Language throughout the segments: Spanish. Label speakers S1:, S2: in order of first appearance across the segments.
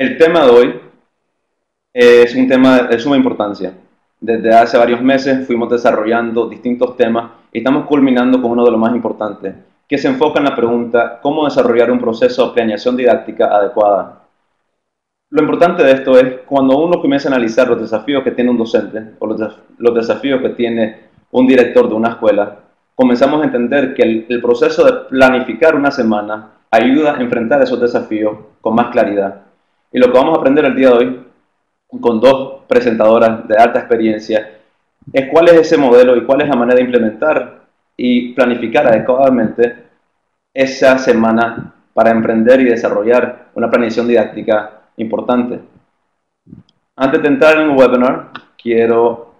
S1: El tema de hoy es un tema de suma importancia. Desde hace varios meses fuimos desarrollando distintos temas y estamos culminando con uno de los más importantes, que se enfoca en la pregunta cómo desarrollar un proceso de planeación didáctica adecuada. Lo importante de esto es cuando uno comienza a analizar los desafíos que tiene un docente o los, desafíos que tiene un director de una escuela, comenzamos a entender que el, el proceso de planificar una semana ayuda a enfrentar esos desafíos con más claridad. Y lo que vamos a aprender el día de hoy con dos presentadoras de alta experiencia es cuál es ese modelo y cuál es la manera de implementar y planificar adecuadamente esa semana para emprender y desarrollar una planificación didáctica importante. Antes de entrar en el webinar, quiero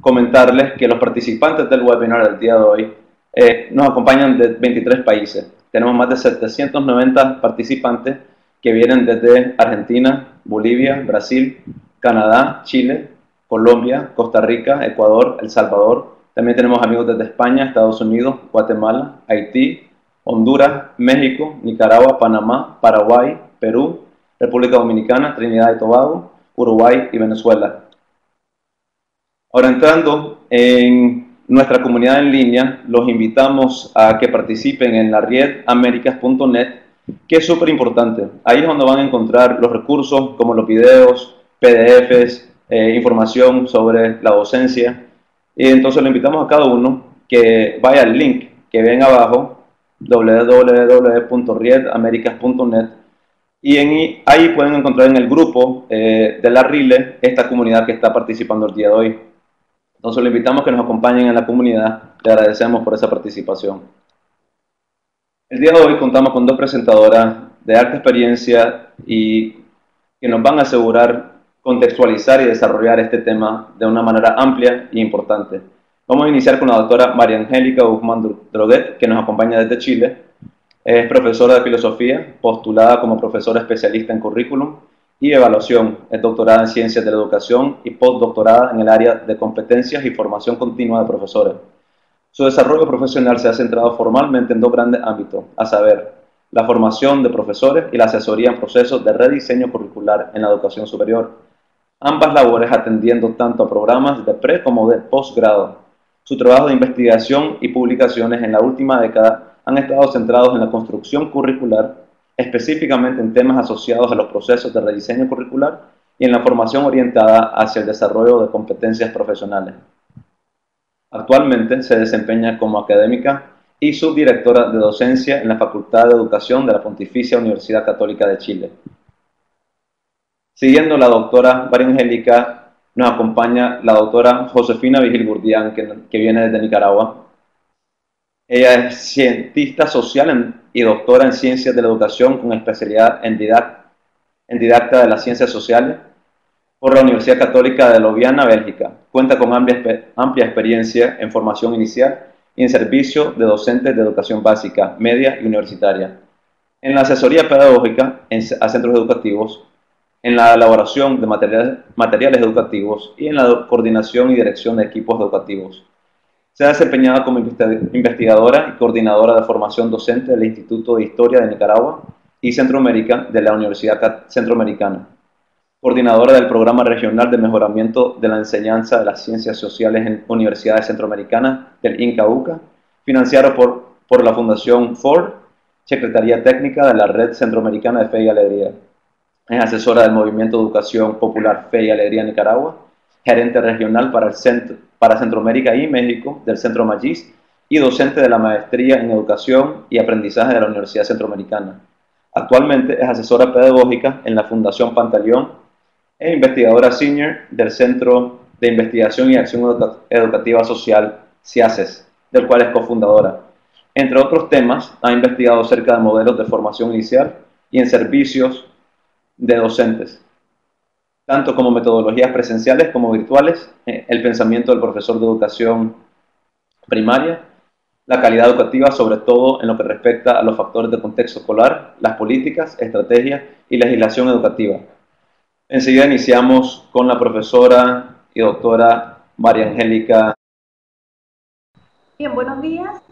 S1: comentarles que los participantes del webinar del día de hoy eh, nos acompañan de 23 países. Tenemos más de 790 participantes que vienen desde Argentina, Bolivia, Brasil, Canadá, Chile, Colombia, Costa Rica, Ecuador, El Salvador, también tenemos amigos desde España, Estados Unidos, Guatemala, Haití, Honduras, México, Nicaragua, Panamá, Paraguay, Perú, República Dominicana, Trinidad y Tobago, Uruguay y Venezuela. Ahora entrando en nuestra comunidad en línea, los invitamos a que participen en la riedamericas.net, que es súper importante. Ahí es donde van a encontrar los recursos como los videos, PDFs, eh, información sobre la docencia, y entonces le invitamos a cada uno que vaya al link que ven abajo, www.riedamericas.net, y en, ahí pueden encontrar en el grupo eh, de la RILE esta comunidad que está participando el día de hoy. Entonces le invitamos a que nos acompañen en la comunidad, le agradecemos por esa participación. El día de hoy contamos con dos presentadoras de alta experiencia y que nos van a asegurar contextualizar y desarrollar este tema de una manera amplia y importante. Vamos a iniciar con la doctora María Angélica Guzmán Droguet, que nos acompaña desde Chile. Es profesora de filosofía, postulada como profesora especialista en currículum y evaluación. Es doctorada en ciencias de la educación y postdoctorada en el área de competencias y formación continua de profesores. Su desarrollo profesional se ha centrado formalmente en dos grandes ámbitos, a saber, la formación de profesores y la asesoría en procesos de rediseño curricular en la educación superior ambas labores atendiendo tanto a programas de pre como de posgrado. Su trabajo de investigación y publicaciones en la última década han estado centrados en la construcción curricular, específicamente en temas asociados a los procesos de rediseño curricular y en la formación orientada hacia el desarrollo de competencias profesionales. Actualmente se desempeña como académica y subdirectora de docencia en la Facultad de Educación de la Pontificia Universidad Católica de Chile. Siguiendo la doctora María nos acompaña la doctora Josefina Vigil Gurdián, que, viene desde Nicaragua. Ella es cientista social y doctora en ciencias de la educación con especialidad en, en didacta de las ciencias sociales por la Universidad Católica de Loviana, Bélgica. Cuenta con amplia, amplia experiencia en formación inicial y en servicio de docentes de educación básica, media y universitaria. En la asesoría pedagógica a centros educativos en la elaboración de materiales, educativos y en la coordinación y dirección de equipos educativos. Se ha desempeñado como investigadora y coordinadora de formación docente del Instituto de Historia de Nicaragua y Centroamérica de la Universidad Centroamericana, coordinadora del Programa Regional de Mejoramiento de la Enseñanza de las Ciencias Sociales en Universidades Centroamericanas del INCA-UCA, financiado por, por la Fundación Ford, Secretaría Técnica de la Red Centroamericana de Fe y Alegría. Es asesora del Movimiento de Educación Popular Fe y Alegría Nicaragua, gerente regional para, el centro, para Centroamérica y México del Centro Magis y docente de la Maestría en Educación y Aprendizaje de la Universidad Centroamericana. Actualmente es asesora pedagógica en la Fundación Pantaleón e investigadora senior del Centro de Investigación y Acción Educativa Social, CIACES, del cual es cofundadora. Entre otros temas, ha investigado cerca de modelos de formación inicial y en servicios de docentes, tanto como metodologías presenciales como virtuales, eh, el pensamiento del profesor de educación primaria, la calidad educativa, sobre todo en lo que respecta a los factores de contexto escolar, las políticas, estrategias y legislación educativa. Enseguida iniciamos con la profesora y doctora María Angélica.
S2: Bien, buenos días.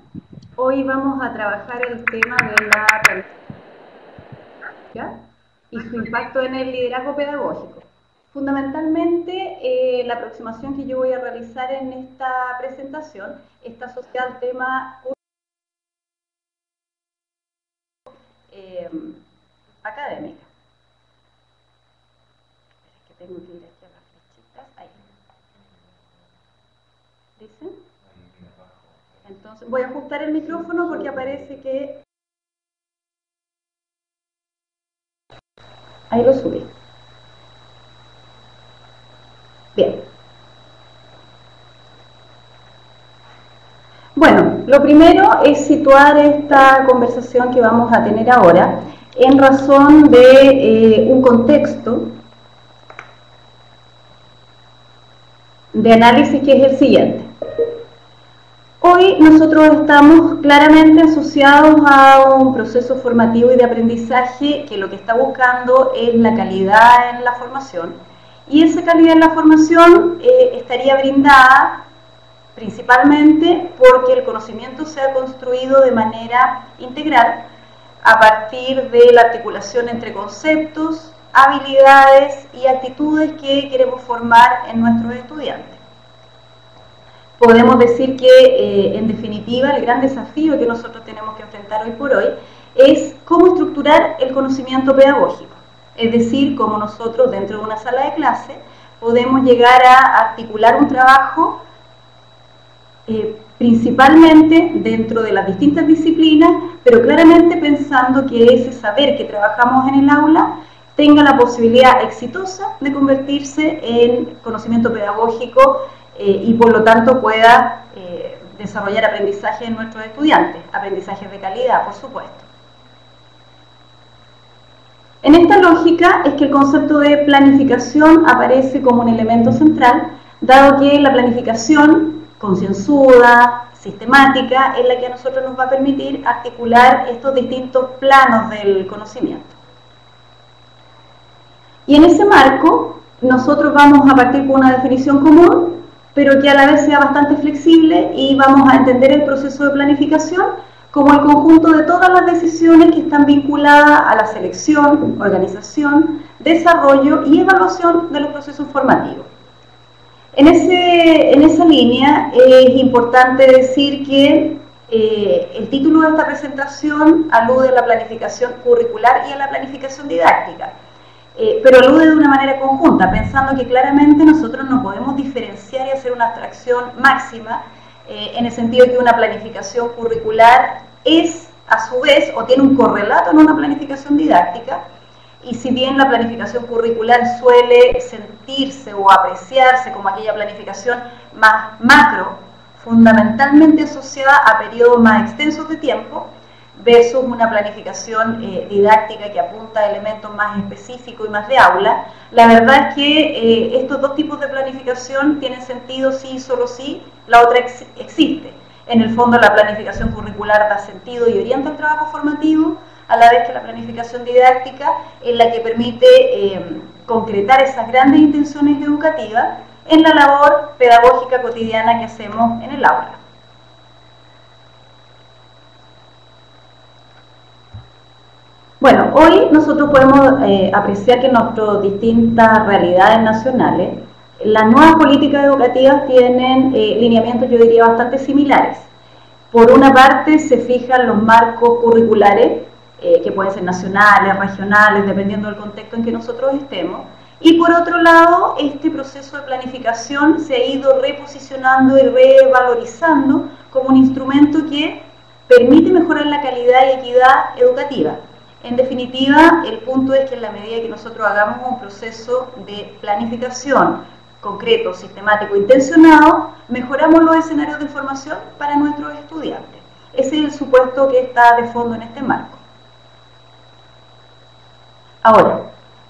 S2: Hoy vamos a trabajar el tema de la y su impacto en el liderazgo pedagógico. Fundamentalmente, eh, la aproximación que yo voy a realizar en esta presentación está asociada al tema eh, académica. Aquí a las flechitas. Ahí. ¿Dicen? Entonces, voy a ajustar el micrófono porque aparece que... Ahí lo subí. Bien. Bueno, lo primero es situar esta conversación que vamos a tener ahora en razón de eh, un contexto de análisis que es el siguiente. Hoy nosotros estamos claramente asociados a un proceso formativo y de aprendizaje que lo que está buscando es la calidad en la formación y esa calidad en la formación eh, estaría brindada principalmente porque el conocimiento se ha construido de manera integral a partir de la articulación entre conceptos, habilidades y actitudes que queremos formar en nuestros estudiantes podemos decir que, eh, en definitiva, el gran desafío que nosotros tenemos que enfrentar hoy por hoy es cómo estructurar el conocimiento pedagógico. Es decir, cómo nosotros, dentro de una sala de clase, podemos llegar a articular un trabajo eh, principalmente dentro de las distintas disciplinas, pero claramente pensando que ese saber que trabajamos en el aula tenga la posibilidad exitosa de convertirse en conocimiento pedagógico eh, y por lo tanto pueda eh, desarrollar aprendizaje en nuestros estudiantes, aprendizajes de calidad, por supuesto. En esta lógica es que el concepto de planificación aparece como un elemento central, dado que la planificación concienzuda, sistemática, es la que a nosotros nos va a permitir articular estos distintos planos del conocimiento. Y en ese marco, nosotros vamos a partir con una definición común pero que a la vez sea bastante flexible y vamos a entender el proceso de planificación como el conjunto de todas las decisiones que están vinculadas a la selección, organización, desarrollo y evaluación de los procesos formativos. En, ese, en esa línea es importante decir que eh, el título de esta presentación alude a la planificación curricular y a la planificación didáctica. Eh, pero alude de una manera conjunta, pensando que claramente nosotros no podemos diferenciar y hacer una abstracción máxima eh, en el sentido de que una planificación curricular es a su vez o tiene un correlato en una planificación didáctica y si bien la planificación curricular suele sentirse o apreciarse como aquella planificación más macro, fundamentalmente asociada a periodos más extensos de tiempo, versus una planificación eh, didáctica que apunta a elementos más específicos y más de aula, la verdad es que eh, estos dos tipos de planificación tienen sentido sí y solo sí, la otra existe. En el fondo la planificación curricular da sentido y orienta el trabajo formativo, a la vez que la planificación didáctica es la que permite eh, concretar esas grandes intenciones educativas en la labor pedagógica cotidiana que hacemos en el aula. Bueno, hoy nosotros podemos eh, apreciar que nuestras distintas realidades nacionales, las nuevas políticas educativas tienen eh, lineamientos, yo diría, bastante similares. Por una parte, se fijan los marcos curriculares, eh, que pueden ser nacionales, regionales, dependiendo del contexto en que nosotros estemos. Y por otro lado, este proceso de planificación se ha ido reposicionando y revalorizando como un instrumento que permite mejorar la calidad y equidad educativa. En definitiva, el punto es que en la medida que nosotros hagamos un proceso de planificación concreto, sistemático, intencionado, mejoramos los escenarios de formación para nuestros estudiantes. Ese es el supuesto que está de fondo en este marco. Ahora,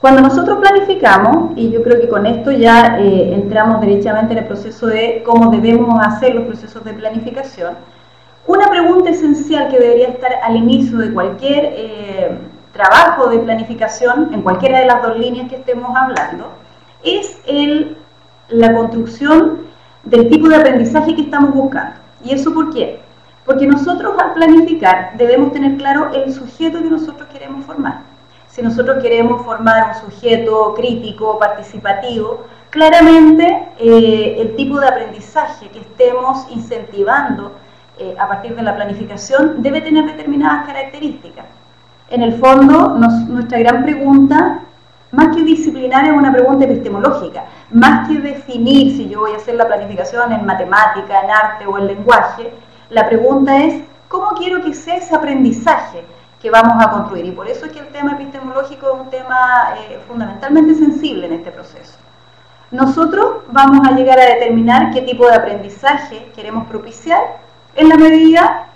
S2: cuando nosotros planificamos, y yo creo que con esto ya eh, entramos derechamente en el proceso de cómo debemos hacer los procesos de planificación, una pregunta esencial que debería estar al inicio de cualquier eh, trabajo de planificación, en cualquiera de las dos líneas que estemos hablando, es el, la construcción del tipo de aprendizaje que estamos buscando. ¿Y eso por qué? Porque nosotros al planificar debemos tener claro el sujeto que nosotros queremos formar. si nosotros queremos formar un sujeto crítico, participativo, claramente eh, el tipo de aprendizaje que estemos incentivando eh, a partir de la planificación debe tener determinadas características. En el fondo, nuestra gran pregunta, más que disciplinar, es una pregunta epistemológica. Más que definir si yo voy a hacer la planificación en matemática, en arte o en lenguaje, la pregunta es, ¿cómo quiero que sea ese aprendizaje? que vamos a construir. Y por eso es que el tema epistemológico es un tema eh, fundamentalmente sensible en este proceso. Nosotros vamos a llegar a determinar qué tipo de aprendizaje queremos propiciar en la medida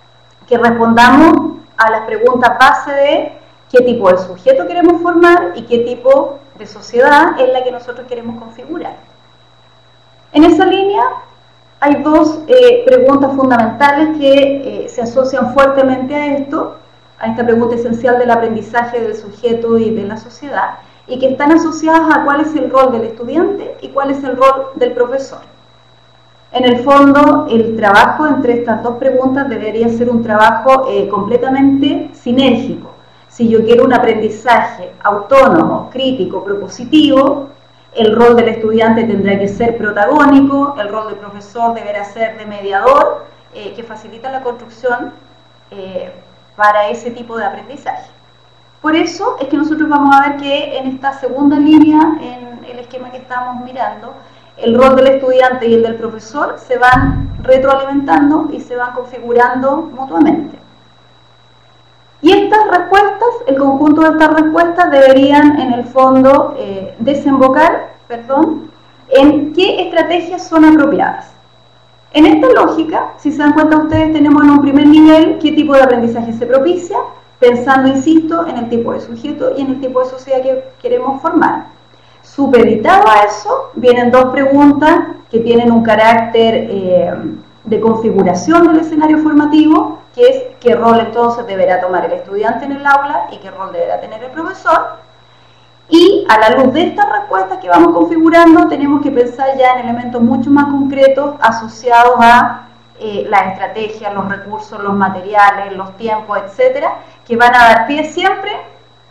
S2: que respondamos a las preguntas base de qué tipo de sujeto queremos formar y qué tipo de sociedad es la que nosotros queremos configurar. En esa línea hay dos eh, preguntas fundamentales que eh, se asocian fuertemente a esto a esta pregunta esencial del aprendizaje del sujeto y de la sociedad, y que están asociadas a cuál es el rol del estudiante y cuál es el rol del profesor. En el fondo, el trabajo entre estas dos preguntas debería ser un trabajo eh, completamente sinérgico. Si yo quiero un aprendizaje autónomo, crítico, propositivo, el rol del estudiante tendrá que ser protagónico, el rol del profesor deberá ser de mediador, eh, que facilita la construcción eh, para ese tipo de aprendizaje. Por eso es que nosotros vamos a ver que en esta segunda línea, en el esquema que estamos mirando, el rol del estudiante y el del profesor se van retroalimentando y se van configurando mutuamente. Y estas respuestas, el conjunto de estas respuestas deberían en el fondo eh, desembocar perdón, en qué estrategias son apropiadas. En esta lógica, si se dan cuenta ustedes, tenemos en un primer nivel qué tipo de aprendizaje se propicia, pensando, insisto, en el tipo de sujeto y en el tipo de sociedad que queremos formar. Supeditado a eso, vienen dos preguntas que tienen un carácter eh, de configuración del escenario formativo, que es qué rol entonces deberá tomar el estudiante en el aula y qué rol deberá tener el profesor, y a la luz de estas respuestas que vamos configurando, tenemos que pensar ya en elementos mucho más concretos asociados a eh, las estrategias, los recursos, los materiales, los tiempos, etcétera, que van a dar pie siempre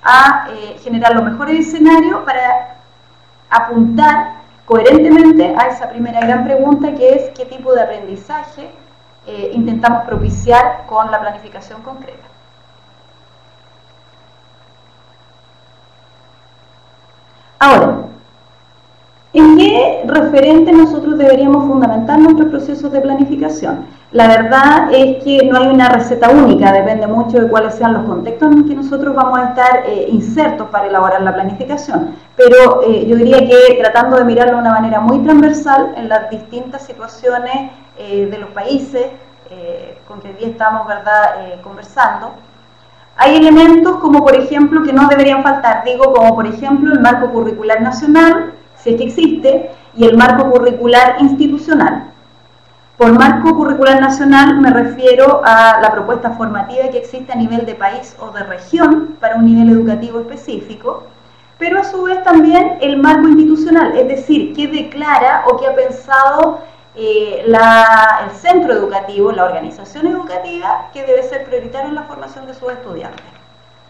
S2: a eh, generar los mejores escenarios para apuntar coherentemente a esa primera gran pregunta que es qué tipo de aprendizaje eh, intentamos propiciar con la planificación concreta. Ahora, ¿en qué referente nosotros deberíamos fundamentar nuestros procesos de planificación? La verdad es que no hay una receta única, depende mucho de cuáles sean los contextos en que nosotros vamos a estar eh, insertos para elaborar la planificación, pero eh, yo diría que tratando de mirarlo de una manera muy transversal en las distintas situaciones eh, de los países con que hoy estamos ¿verdad? conversando, hay elementos como por ejemplo que no deberían faltar, digo como por ejemplo el marco curricular nacional, que existe, y el marco curricular institucional. Por marco curricular nacional me refiero a la propuesta formativa que existe a nivel de país o de región para un nivel educativo específico, pero a su vez también el marco institucional, es decir, qué declara o qué ha pensado eh, el centro educativo, la organización educativa, que debe ser prioritario en la formación de sus estudiantes.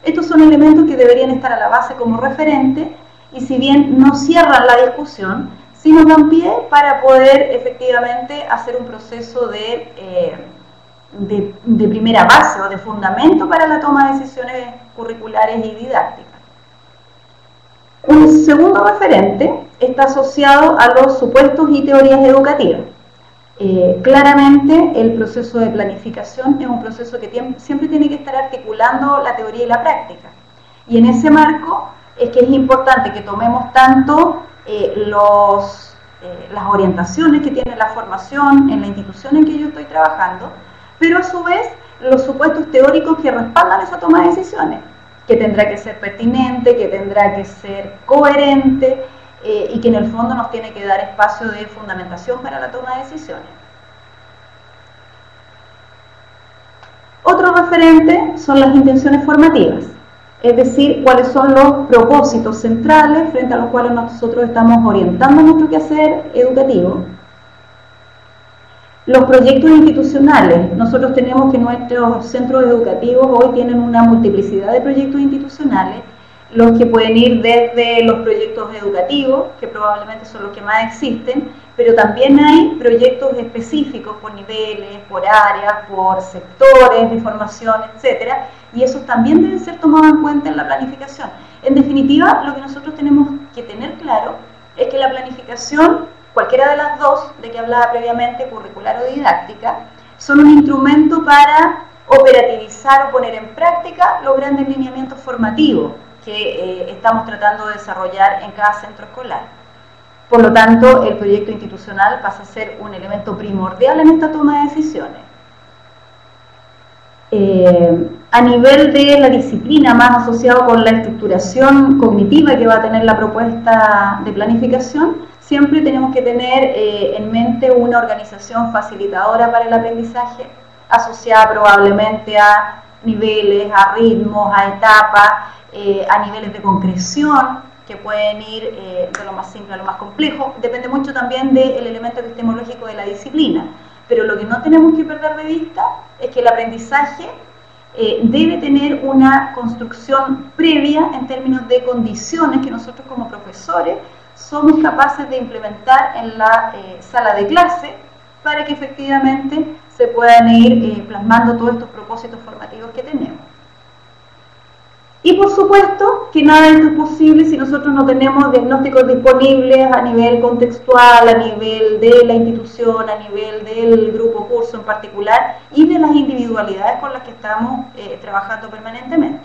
S2: Estos son elementos que deberían estar a la base como referente y si bien no cierran la discusión, sí nos dan pie para poder efectivamente hacer un proceso de, eh, de, de primera base o de fundamento para la toma de decisiones curriculares y didácticas. Un segundo referente está asociado a los supuestos y teorías educativas. Eh, claramente el proceso de planificación es un proceso que siempre tiene que estar articulando la teoría y la práctica. Y en ese marco es que es importante que tomemos tanto eh, los, eh, las orientaciones que tiene la formación en la institución en que yo estoy trabajando, pero a su vez los supuestos teóricos que respaldan esa toma de decisiones, que tendrá que ser pertinente, que tendrá que ser coherente, eh, y que en el fondo nos tiene que dar espacio de fundamentación para la toma de decisiones. Otro referente son las intenciones formativas, es decir, cuáles son los propósitos centrales frente a los cuales nosotros estamos orientando nuestro quehacer educativo. Los proyectos institucionales, nosotros tenemos que nuestros centros educativos hoy tienen una multiplicidad de proyectos institucionales los que pueden ir desde los proyectos educativos, que probablemente son los que más existen, pero también hay proyectos específicos por niveles, por áreas, por sectores de formación, etcétera, y esos también deben ser tomados en cuenta en la planificación. En definitiva, lo que nosotros tenemos que tener claro es que la planificación, cualquiera de las dos de que hablaba previamente, curricular o didáctica, son un instrumento para operativizar o poner en práctica los grandes lineamientos formativos que eh, estamos tratando de desarrollar en cada centro escolar. Por lo tanto, el proyecto institucional pasa a ser un elemento primordial en esta toma de decisiones. Eh, a nivel de la disciplina más asociado con la estructuración cognitiva que va a tener la propuesta de planificación, siempre tenemos que tener eh, en mente una organización facilitadora para el aprendizaje, asociada probablemente a niveles, a ritmos, a etapas, eh, a niveles de concreción, que pueden ir eh, de lo más simple a lo más complejo. Depende mucho también del elemento epistemológico de la disciplina. Pero lo que no tenemos que perder de vista es que el aprendizaje eh, debe tener una construcción previa en términos de condiciones que nosotros como profesores somos capaces de implementar en la sala de clase para que efectivamente se puedan ir plasmando todos estos propósitos formativos que tenemos. Y por supuesto que nada de esto es posible si nosotros no tenemos diagnósticos disponibles a nivel contextual, a nivel de la institución, a nivel del grupo curso en particular y de las individualidades con las que estamos eh, trabajando permanentemente.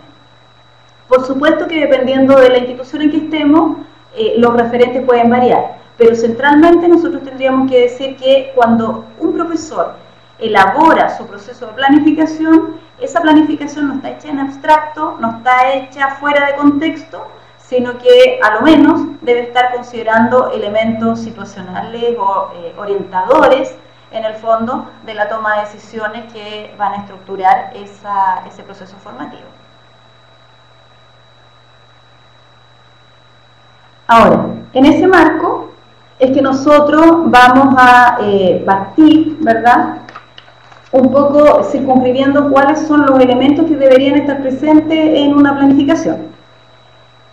S2: Por supuesto que dependiendo de la institución en que estemos, eh, los referentes pueden variar, pero centralmente nosotros tendríamos que decir que cuando un profesor elabora su proceso de planificación, esa planificación no está hecha en abstracto, no está hecha fuera de contexto, sino que a lo menos debe estar considerando elementos situacionales o eh, orientadores en el fondo de la toma de decisiones que van a estructurar ese proceso formativo. Ahora, en ese marco es que nosotros vamos a eh, partir, ¿verdad?, un poco circunscribiendo cuáles son los elementos que deberían estar presentes en una planificación.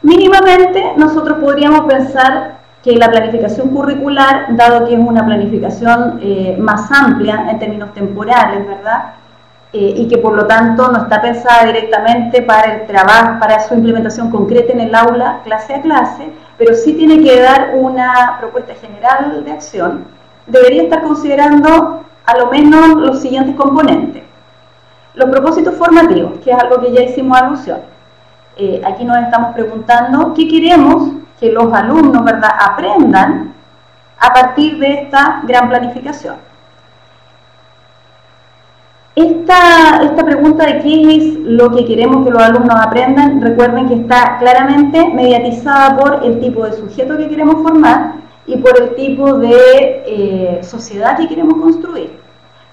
S2: Mínimamente, nosotros podríamos pensar que la planificación curricular, dado que es una planificación eh, más amplia en términos temporales, ¿verdad? Eh, y que por lo tanto no está pensada directamente para el trabajo, para su implementación concreta en el aula, clase a clase, pero sí tiene que dar una propuesta general de acción, debería estar considerando a lo menos los siguientes componentes. Los propósitos formativos, que es algo que ya hicimos alusión. Eh, aquí nos estamos preguntando qué queremos que los alumnos ¿verdad? aprendan a partir de esta gran planificación. Esta, esta, pregunta de qué es lo que queremos que los alumnos aprendan, recuerden que está claramente mediatizada por el tipo de sujeto que queremos formar y por el tipo de eh, sociedad que queremos construir.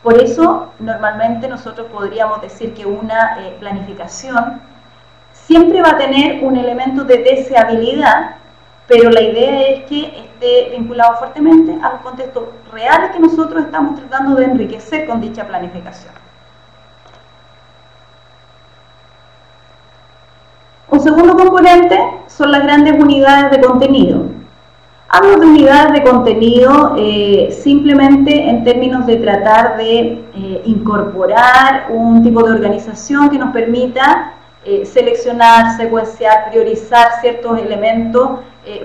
S2: Por eso, normalmente nosotros podríamos decir que una eh, planificación siempre va a tener un elemento de deseabilidad, pero la idea es que esté vinculado fuertemente a los contextos reales que nosotros estamos tratando de enriquecer con dicha planificación. Un segundo componente son las grandes unidades de contenido. Hablo de unidades de contenido eh, simplemente en términos de tratar de eh, incorporar un tipo de organización que nos permita eh, seleccionar, secuenciar, priorizar ciertos elementos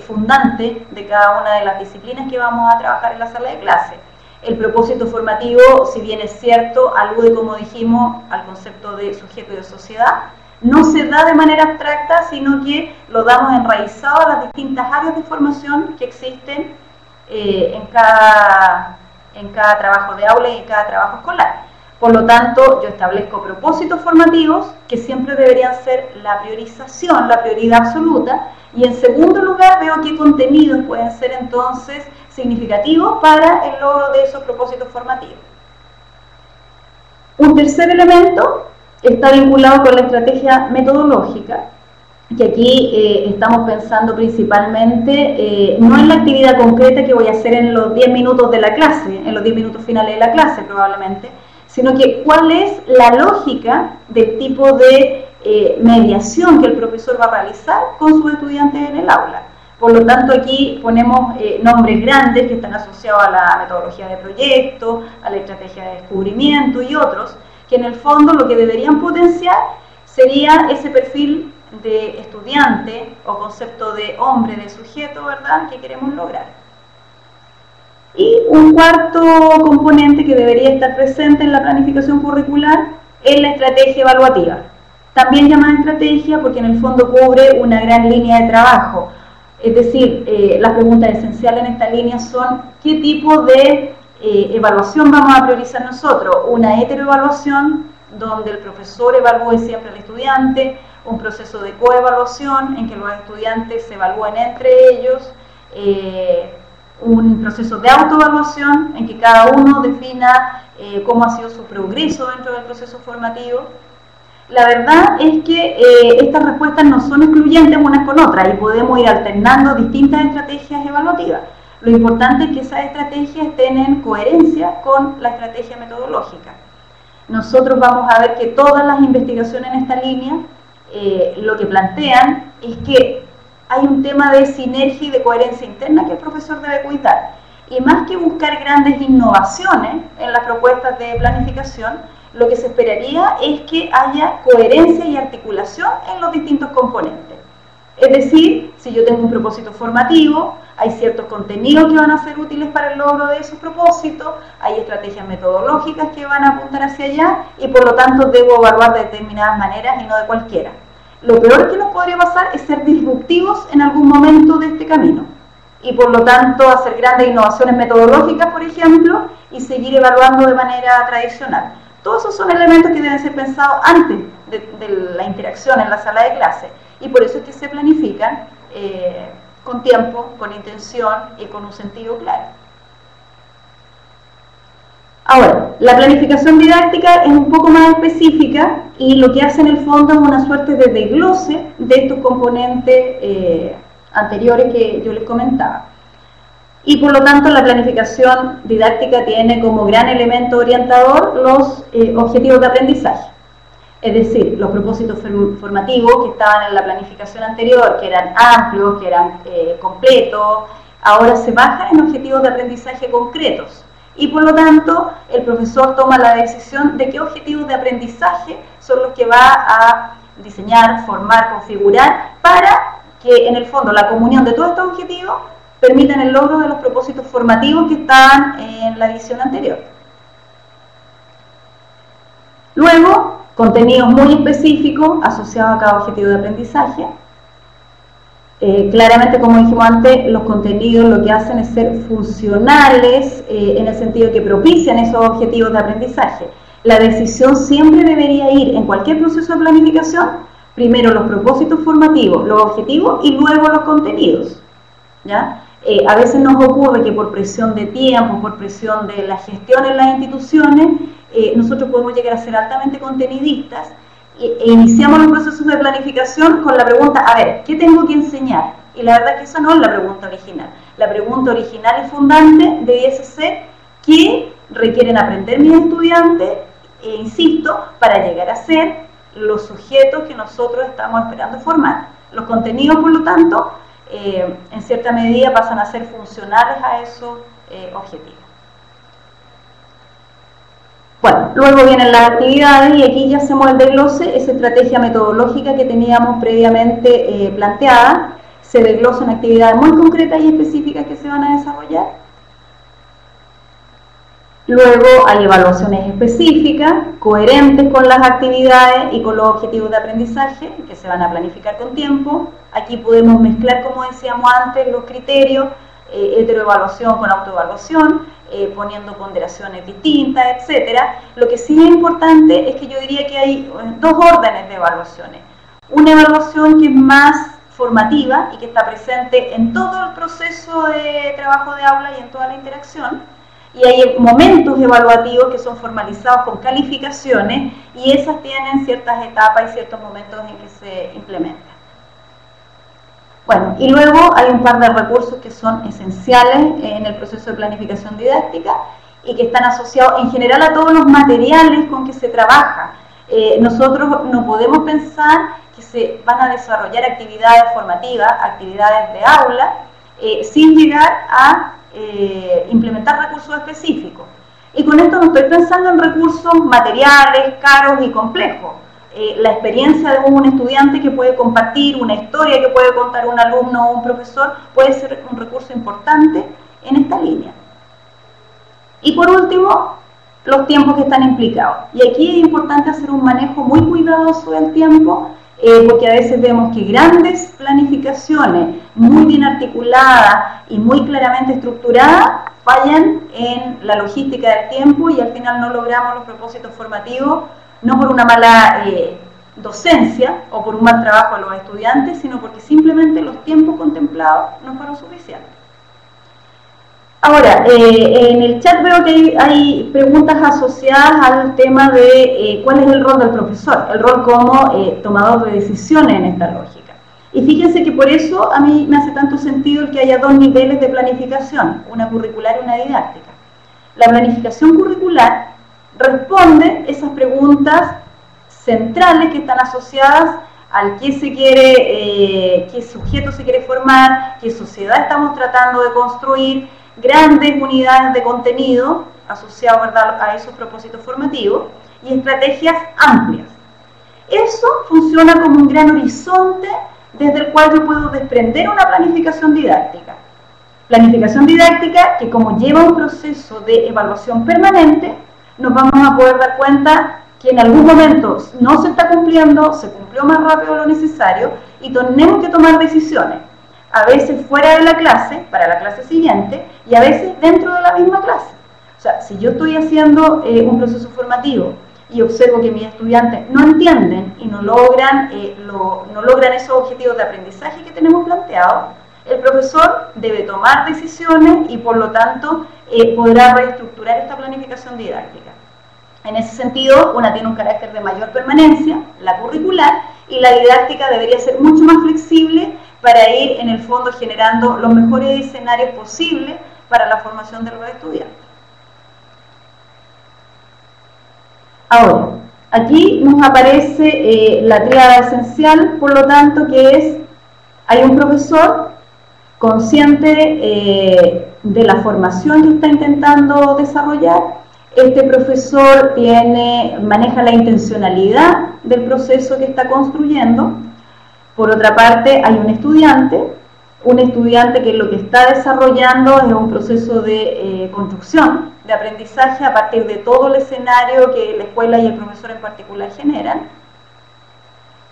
S2: fundantes de cada una de las disciplinas que vamos a trabajar en la sala de clase. El propósito formativo, si bien es cierto, alude, como dijimos, al concepto de sujeto y de sociedad, no se da de manera abstracta, sino que lo damos enraizado a las distintas áreas de formación que existen eh, en, cada, en cada trabajo de aula y en cada trabajo escolar. Por lo tanto, yo establezco propósitos formativos que siempre deberían ser la priorización, la prioridad absoluta, y en segundo lugar veo qué contenidos pueden ser entonces significativos para el logro de esos propósitos formativos. Un tercer elemento está vinculado con la estrategia metodológica, que aquí eh, estamos pensando principalmente eh, no en la actividad concreta que voy a hacer en los 10 minutos de la clase, en los 10 minutos finales de la clase probablemente, sino que cuál es la lógica del tipo de eh, mediación que el profesor va a realizar con sus estudiantes en el aula. Por lo tanto, aquí ponemos nombres grandes que están asociados a la metodología de proyecto, a la estrategia de descubrimiento y otros, que en el fondo lo que deberían potenciar sería ese perfil de estudiante o concepto de hombre, de sujeto, ¿verdad?, que queremos lograr. Y un cuarto componente que debería estar presente en la planificación curricular es la estrategia evaluativa. También llamada estrategia porque en el fondo cubre una gran línea de trabajo. Es decir, eh, las preguntas esenciales en esta línea son qué tipo de eh, evaluación vamos a priorizar nosotros. Una heteroevaluación donde el profesor evalúe siempre al estudiante, un proceso de coevaluación en que los estudiantes se evalúen entre ellos, eh, un proceso de autoevaluación en que cada uno defina eh, cómo ha sido su progreso dentro del proceso formativo. La verdad es que eh, estas respuestas no son excluyentes unas con otras y podemos ir alternando distintas estrategias evaluativas. Lo importante es que esas estrategias estén en coherencia con la estrategia metodológica. Nosotros vamos a ver que todas las investigaciones en esta línea eh, lo que plantean es que hay un tema de sinergia y de coherencia interna que el profesor debe cuidar. Y más que buscar grandes innovaciones en las propuestas de planificación, lo que se esperaría es que haya coherencia y articulación en los distintos componentes. Es decir, si yo tengo un propósito formativo, hay ciertos contenidos que van a ser útiles para el logro de esos propósitos, hay estrategias metodológicas que van a apuntar hacia allá y por lo tanto debo evaluar de determinadas maneras y no de cualquiera. Lo peor que nos podría pasar es ser disruptivos en algún momento de este camino y por lo tanto hacer grandes innovaciones metodológicas, por ejemplo, y seguir evaluando de manera tradicional. Todos esos son elementos que deben ser pensados antes de, la interacción en la sala de clase y por eso es que se planifican eh, con tiempo, con intención y con un sentido claro. Ahora, la planificación didáctica es un poco más específica y lo que hace en el fondo es una suerte de desglose de estos componentes eh, anteriores que yo les comentaba. Y por lo tanto la planificación didáctica tiene como gran elemento orientador los eh, objetivos de aprendizaje. Es decir, los propósitos formativos que estaban en la planificación anterior, que eran amplios, que eran eh, completos, ahora se bajan en objetivos de aprendizaje concretos. Y por lo tanto, el profesor toma la decisión de qué objetivos de aprendizaje son los que va a diseñar, formar, configurar, para que en el fondo la comunión de todos estos objetivos permitan el logro de los propósitos formativos que estaban en la visión anterior. Luego, contenidos muy específicos asociados a cada objetivo de aprendizaje. Eh, claramente, como dijimos antes, los contenidos lo que hacen es ser funcionales eh, en el sentido que propician esos objetivos de aprendizaje. La decisión siempre debería ir en cualquier proceso de planificación, primero los propósitos formativos, los objetivos y luego los contenidos. ¿ya? Eh, a veces nos ocurre que por presión de tiempo, por presión de la gestión en las instituciones, eh, nosotros podemos llegar a ser altamente contenidistas e, e, iniciamos los procesos de planificación con la pregunta, a ver, ¿qué tengo que enseñar? Y la verdad es que esa no es la pregunta original. La pregunta original y fundante debiese ser, ¿qué requieren aprender mis estudiantes? E insisto, para llegar a ser los sujetos que nosotros estamos esperando formar. Los contenidos, por lo tanto, eh, en cierta medida pasan a ser funcionales a esos eh, objetivos. Bueno, luego vienen las actividades y aquí ya hacemos el desglose, esa estrategia metodológica que teníamos previamente eh, planteada, se desglosa en actividades muy concretas y específicas que se van a desarrollar Luego hay evaluaciones específicas, coherentes con las actividades y con los objetivos de aprendizaje, que se van a planificar con tiempo. Aquí podemos mezclar, como decíamos antes, los criterios, eh, heteroevaluación con autoevaluación, eh, poniendo ponderaciones distintas, etc. Lo que sí es importante es que yo diría que hay eh, dos órdenes de evaluaciones. Una evaluación que es más formativa y que está presente en todo el proceso de trabajo de aula y en toda la interacción, y hay momentos evaluativos que son formalizados con calificaciones y esas tienen ciertas etapas y ciertos momentos en que se implementan. Bueno, y luego hay un par de recursos que son esenciales en el proceso de planificación didáctica y que están asociados en general a todos los materiales con que se trabaja. eh, nosotros no podemos pensar que se van a desarrollar actividades formativas, actividades de aula, eh, sin llegar a eh, implementar recursos específicos. Y con esto no estoy pensando en recursos materiales, caros y complejos. la experiencia de un estudiante que puede compartir, una historia que puede contar un alumno o un profesor, puede ser un recurso importante en esta línea. Y por último, los tiempos que están implicados. Y aquí es importante hacer un manejo muy cuidadoso del tiempo, eh, porque a veces vemos que grandes planificaciones, muy bien articuladas y muy claramente estructuradas, fallan en la logística del tiempo y al final no logramos los propósitos formativos, no por una mala eh, docencia o por un mal trabajo de los estudiantes, sino porque simplemente los tiempos contemplados no fueron suficientes. Ahora, eh, en el chat veo que hay, preguntas asociadas al tema de eh, cuál es el rol del profesor, el rol como eh, tomador de decisiones en esta lógica. Y fíjense que por eso a mí me hace tanto sentido el que haya dos niveles de planificación, una curricular y una didáctica. La planificación curricular responde esas preguntas centrales que están asociadas al qué se quiere, qué sujeto se quiere formar, qué sociedad estamos tratando de construir, grandes unidades de contenido asociados a esos propósitos formativos y estrategias amplias. Eso funciona como un gran horizonte desde el cual yo puedo desprender una planificación didáctica. Planificación didáctica que como lleva un proceso de evaluación permanente, nos vamos a poder dar cuenta que en algún momento no se está cumpliendo, se cumplió más rápido lo necesario y tenemos que tomar decisiones a veces fuera de la clase, para la clase siguiente, y a veces dentro de la misma clase. O sea, si yo estoy haciendo eh, un proceso formativo y observo que mis estudiantes no entienden y no logran, eh, no logran esos objetivos de aprendizaje que tenemos planteados, el profesor debe tomar decisiones y por lo tanto eh, podrá reestructurar esta planificación didáctica. En ese sentido, una tiene un carácter de mayor permanencia, la curricular, y la didáctica debería ser mucho más flexible para ir en el fondo generando los mejores escenarios posibles para la formación de los estudiantes. Ahora, aquí nos aparece eh, la tríada esencial, por lo tanto, que es, hay un profesor consciente eh, de la formación que está intentando desarrollar, este profesor tiene, maneja la intencionalidad del proceso que está construyendo, por otra parte, hay un estudiante, un estudiante que lo que está desarrollando es un proceso de eh, construcción, de aprendizaje a partir de todo el escenario que la escuela y el profesor en particular generan.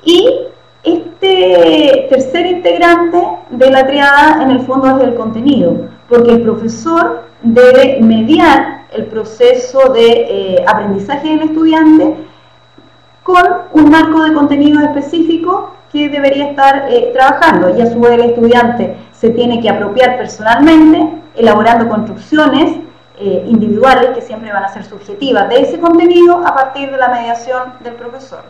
S2: Y este tercer integrante de la triada en el fondo es el contenido, porque el profesor debe mediar el proceso de eh, aprendizaje del estudiante con un marco de contenido específico que debería estar eh, trabajando y a su vez el estudiante se tiene que apropiar personalmente, elaborando construcciones eh, individuales que siempre van a ser subjetivas de ese contenido a partir de la mediación del profesor.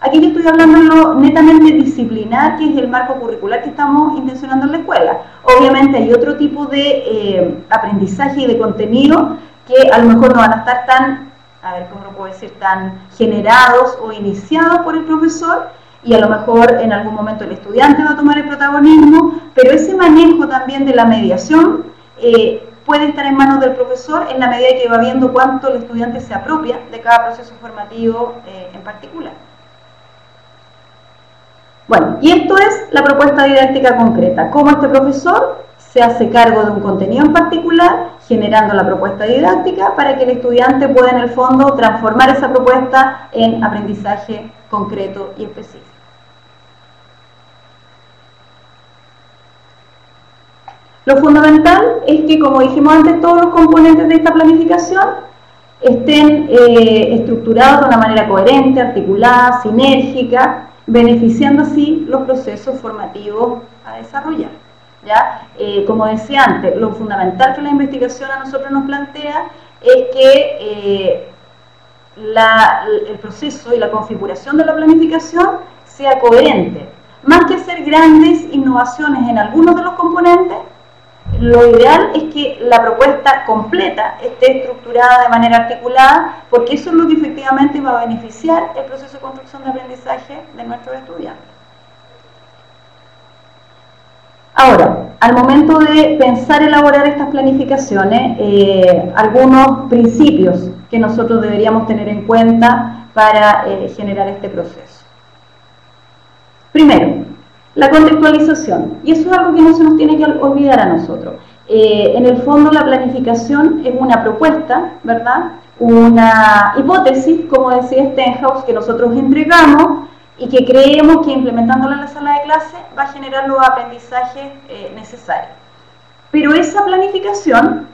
S2: Aquí yo estoy hablando de lo netamente disciplinar, que es el marco curricular que estamos intencionando en la escuela. Obviamente hay otro tipo de eh, aprendizaje y de contenido que a lo mejor no van a estar tan, a ver cómo lo puedo decir, tan generados o iniciados por el profesor, y a lo mejor en algún momento el estudiante va a tomar el protagonismo, pero ese manejo también de la mediación eh, puede estar en manos del profesor en la medida que va viendo cuánto el estudiante se apropia de cada proceso formativo eh, en particular. Bueno, y esto es la propuesta didáctica concreta, cómo este profesor se hace cargo de un contenido en particular, generando la propuesta didáctica para que el estudiante pueda en el fondo transformar esa propuesta en aprendizaje concreto y específico. Lo fundamental es que, como dijimos antes, todos los componentes de esta planificación estén eh, estructurados de una manera coherente, articulada, sinérgica, beneficiando así los procesos formativos a desarrollar. ¿ya? Eh, como decía antes, lo fundamental que la investigación a nosotros nos plantea es que eh, el proceso y la configuración de la planificación sea coherente. Más que hacer grandes innovaciones en algunos de los componentes, lo ideal es que la propuesta completa esté estructurada de manera articulada, porque eso es lo que efectivamente va a beneficiar el proceso de construcción de aprendizaje de nuestros estudiantes. Ahora, al momento de pensar elaborar estas planificaciones, eh, algunos principios que nosotros deberíamos tener en cuenta para eh, generar este proceso. Primero, la contextualización. Y eso es algo que no se nos tiene que olvidar a nosotros. Eh, en el fondo la planificación es una propuesta, ¿verdad? Una hipótesis, como decía Stenhouse, que nosotros entregamos y que creemos que implementándola en la sala de clase va a generar los aprendizajes eh, necesarios. Pero esa planificación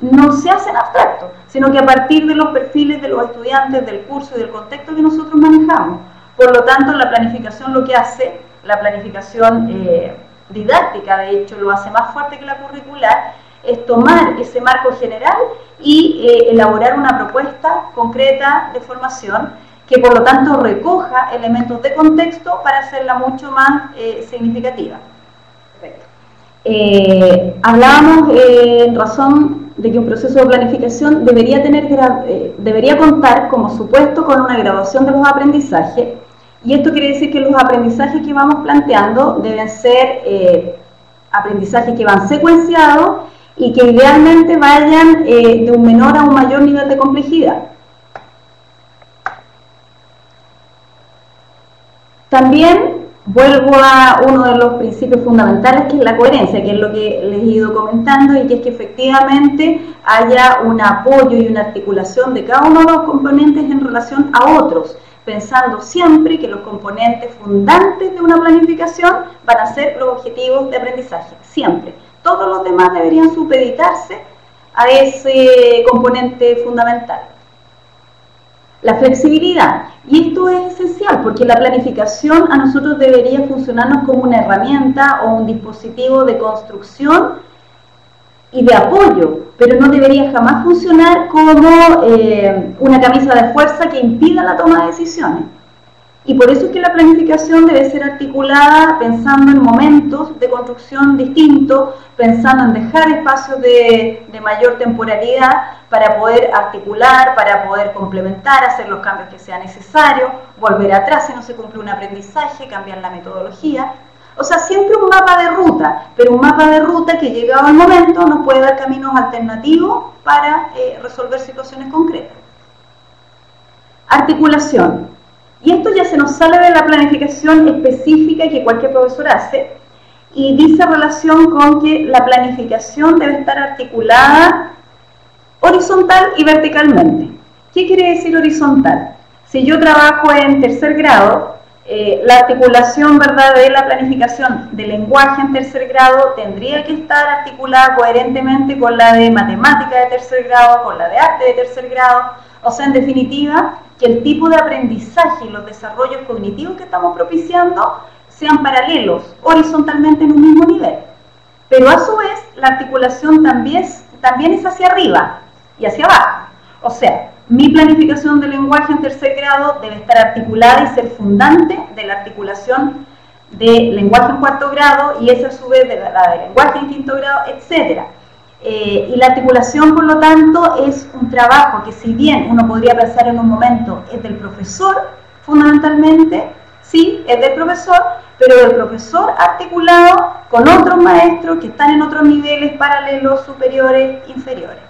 S2: no se hace en abstracto, sino que a partir de los perfiles de los estudiantes, del curso y del contexto que nosotros manejamos. Por lo tanto, la planificación lo que hace, la planificación eh, didáctica, de hecho, lo hace más fuerte que la curricular, es tomar ese marco general y eh, elaborar una propuesta concreta de formación que por lo tanto recoja elementos de contexto para hacerla mucho más eh, significativa. Eh, hablábamos en razón de que un proceso de planificación debería, tener, debería contar como supuesto con una graduación de los aprendizajes y esto quiere decir que los aprendizajes que vamos planteando deben ser aprendizajes que van secuenciados y que idealmente vayan de un menor a un mayor nivel de complejidad. También vuelvo a uno de los principios fundamentales que es la coherencia, que es lo que les he ido comentando y que es que efectivamente haya un apoyo y una articulación de cada uno de los componentes en relación a otros, pensando siempre que los componentes fundantes de una planificación van a ser los objetivos de aprendizaje, siempre. Todos los demás deberían supeditarse a ese componente fundamental. La flexibilidad. Y esto es esencial porque la planificación a nosotros debería funcionarnos como una herramienta o un dispositivo de construcción y de apoyo, pero no debería jamás funcionar como eh, una camisa de fuerza que impida la toma de decisiones. Y por eso es que la planificación debe ser articulada pensando en momentos de construcción distintos, pensando en dejar espacios de, mayor temporalidad para poder articular, para poder complementar, hacer los cambios que sean necesarios, volver atrás si no se cumple un aprendizaje, cambiar la metodología. O sea, siempre un mapa de ruta, pero un mapa de ruta que llegado al momento nos puede dar caminos alternativos para eh, resolver situaciones concretas. Articulación. Y esto ya se nos sale de la planificación específica que cualquier profesor hace y dice relación con que la planificación debe estar articulada horizontal y verticalmente. ¿Qué quiere decir horizontal? Si yo trabajo en tercer grado, eh, la articulación ¿verdad? de la planificación de lenguaje en tercer grado tendría que estar articulada coherentemente con la de matemática de tercer grado, con la de arte de tercer grado, o sea, en definitiva, que el tipo de aprendizaje y los desarrollos cognitivos que estamos propiciando sean paralelos, horizontalmente en un mismo nivel. Pero a su vez, la articulación también es, también es hacia arriba y hacia abajo. O sea, mi planificación de lenguaje en tercer grado debe estar articulada y ser fundante de la articulación de lenguaje en cuarto grado y esa a su vez de la de lenguaje en quinto grado, etcétera. Eh, y la articulación, por lo tanto, es un trabajo que si bien uno podría pensar en un momento es del profesor, fundamentalmente, sí, es del profesor, pero del profesor articulado con otros maestros que están en otros niveles paralelos, superiores, inferiores.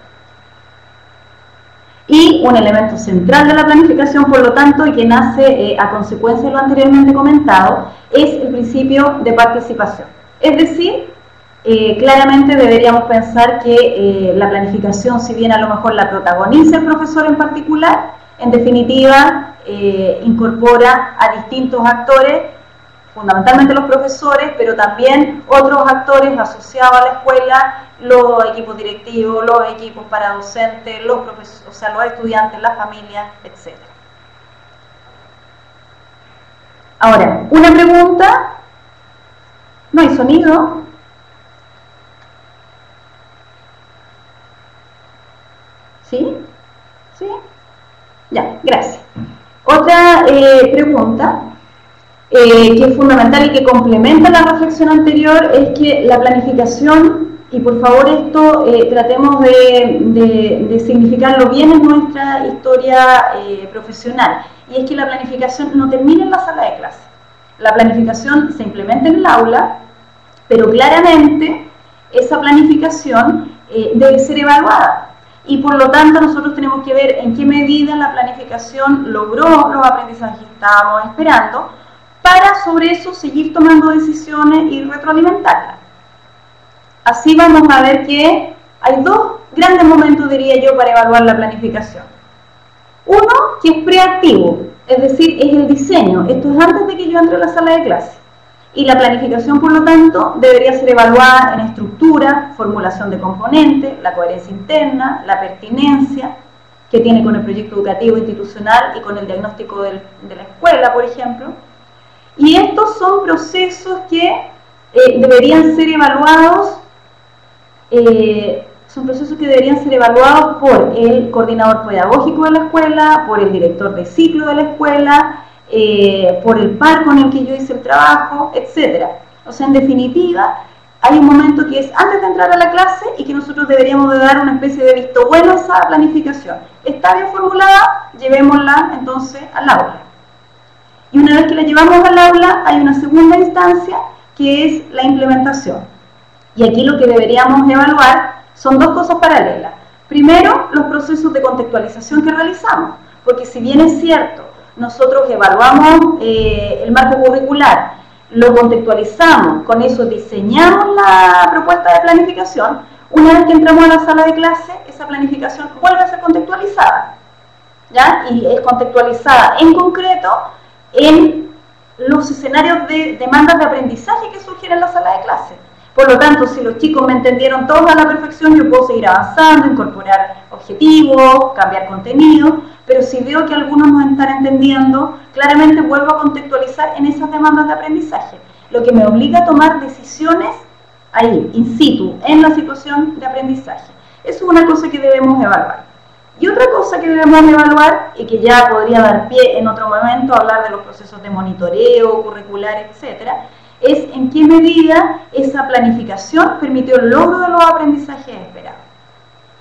S2: Y un elemento central de la planificación, por lo tanto, y que nace eh, a consecuencia de lo anteriormente comentado, es el principio de participación. Es decir, eh, claramente deberíamos pensar que eh, la planificación, si bien a lo mejor la protagoniza el profesor en particular, en definitiva incorpora a distintos actores, fundamentalmente los profesores, pero también otros actores asociados a la escuela, los equipos directivos, los equipos para docentes, los profesores, o sea, los estudiantes, las familias, etc. Ahora, una pregunta, no hay sonido, ¿Sí? ¿Sí? Ya, gracias. Otra eh, pregunta eh, que es fundamental y que complementa la reflexión anterior es que la planificación y por favor esto eh, tratemos de, significarlo bien en nuestra historia eh, profesional, y es que la planificación no termina en la sala de clase. La planificación se implementa en el aula, pero claramente esa planificación eh, debe ser evaluada. Y por lo tanto nosotros tenemos que ver en qué medida la planificación logró los aprendizajes que estábamos esperando, para sobre eso seguir tomando decisiones y retroalimentarlas. Así vamos a ver que hay dos grandes momentos, diría yo, para evaluar la planificación. Uno, que es preactivo, es decir, es el diseño. Esto es antes de que yo entre a la sala de clase. Y la planificación, por lo tanto, debería ser evaluada en estructura, formulación de componentes, la coherencia interna, la pertinencia que tiene con el proyecto educativo institucional y con el diagnóstico de la escuela, por ejemplo. Y estos son procesos que eh, deberían ser evaluados eh, son procesos que deberían ser evaluados por el coordinador pedagógico de la escuela, por el director de ciclo de la escuela, eh, por el par con el que yo hice el trabajo, etc. O sea, en definitiva, hay un momento que es antes de entrar a la clase y que nosotros deberíamos de dar una especie de visto bueno a esa planificación. Está bien formulada, llevémosla entonces al aula. Y una vez que la llevamos al aula, hay una segunda instancia que es la implementación. Y aquí lo que deberíamos evaluar son dos cosas paralelas. Primero, los procesos de contextualización que realizamos, porque si bien es cierto, nosotros evaluamos eh, el marco curricular, lo contextualizamos, con eso diseñamos la propuesta de planificación, una vez que entramos a la sala de clase, esa planificación vuelve a ser contextualizada, ¿ya? Y es contextualizada en concreto en los escenarios de demandas de aprendizaje que surgen en la sala de clase. Por lo tanto, si los chicos me entendieron todos a la perfección, yo puedo seguir avanzando, incorporar objetivos, cambiar contenido, pero si veo que algunos no están entendiendo, claramente vuelvo a contextualizar en esas demandas de aprendizaje, lo que me obliga a tomar decisiones ahí, in situ, en la situación de aprendizaje. Eso es una cosa que debemos evaluar. Y otra cosa que debemos evaluar, y que ya podría dar pie en otro momento a hablar de los procesos de monitoreo, curricular, etcétera, es en qué medida esa planificación permitió el logro de los aprendizajes esperados.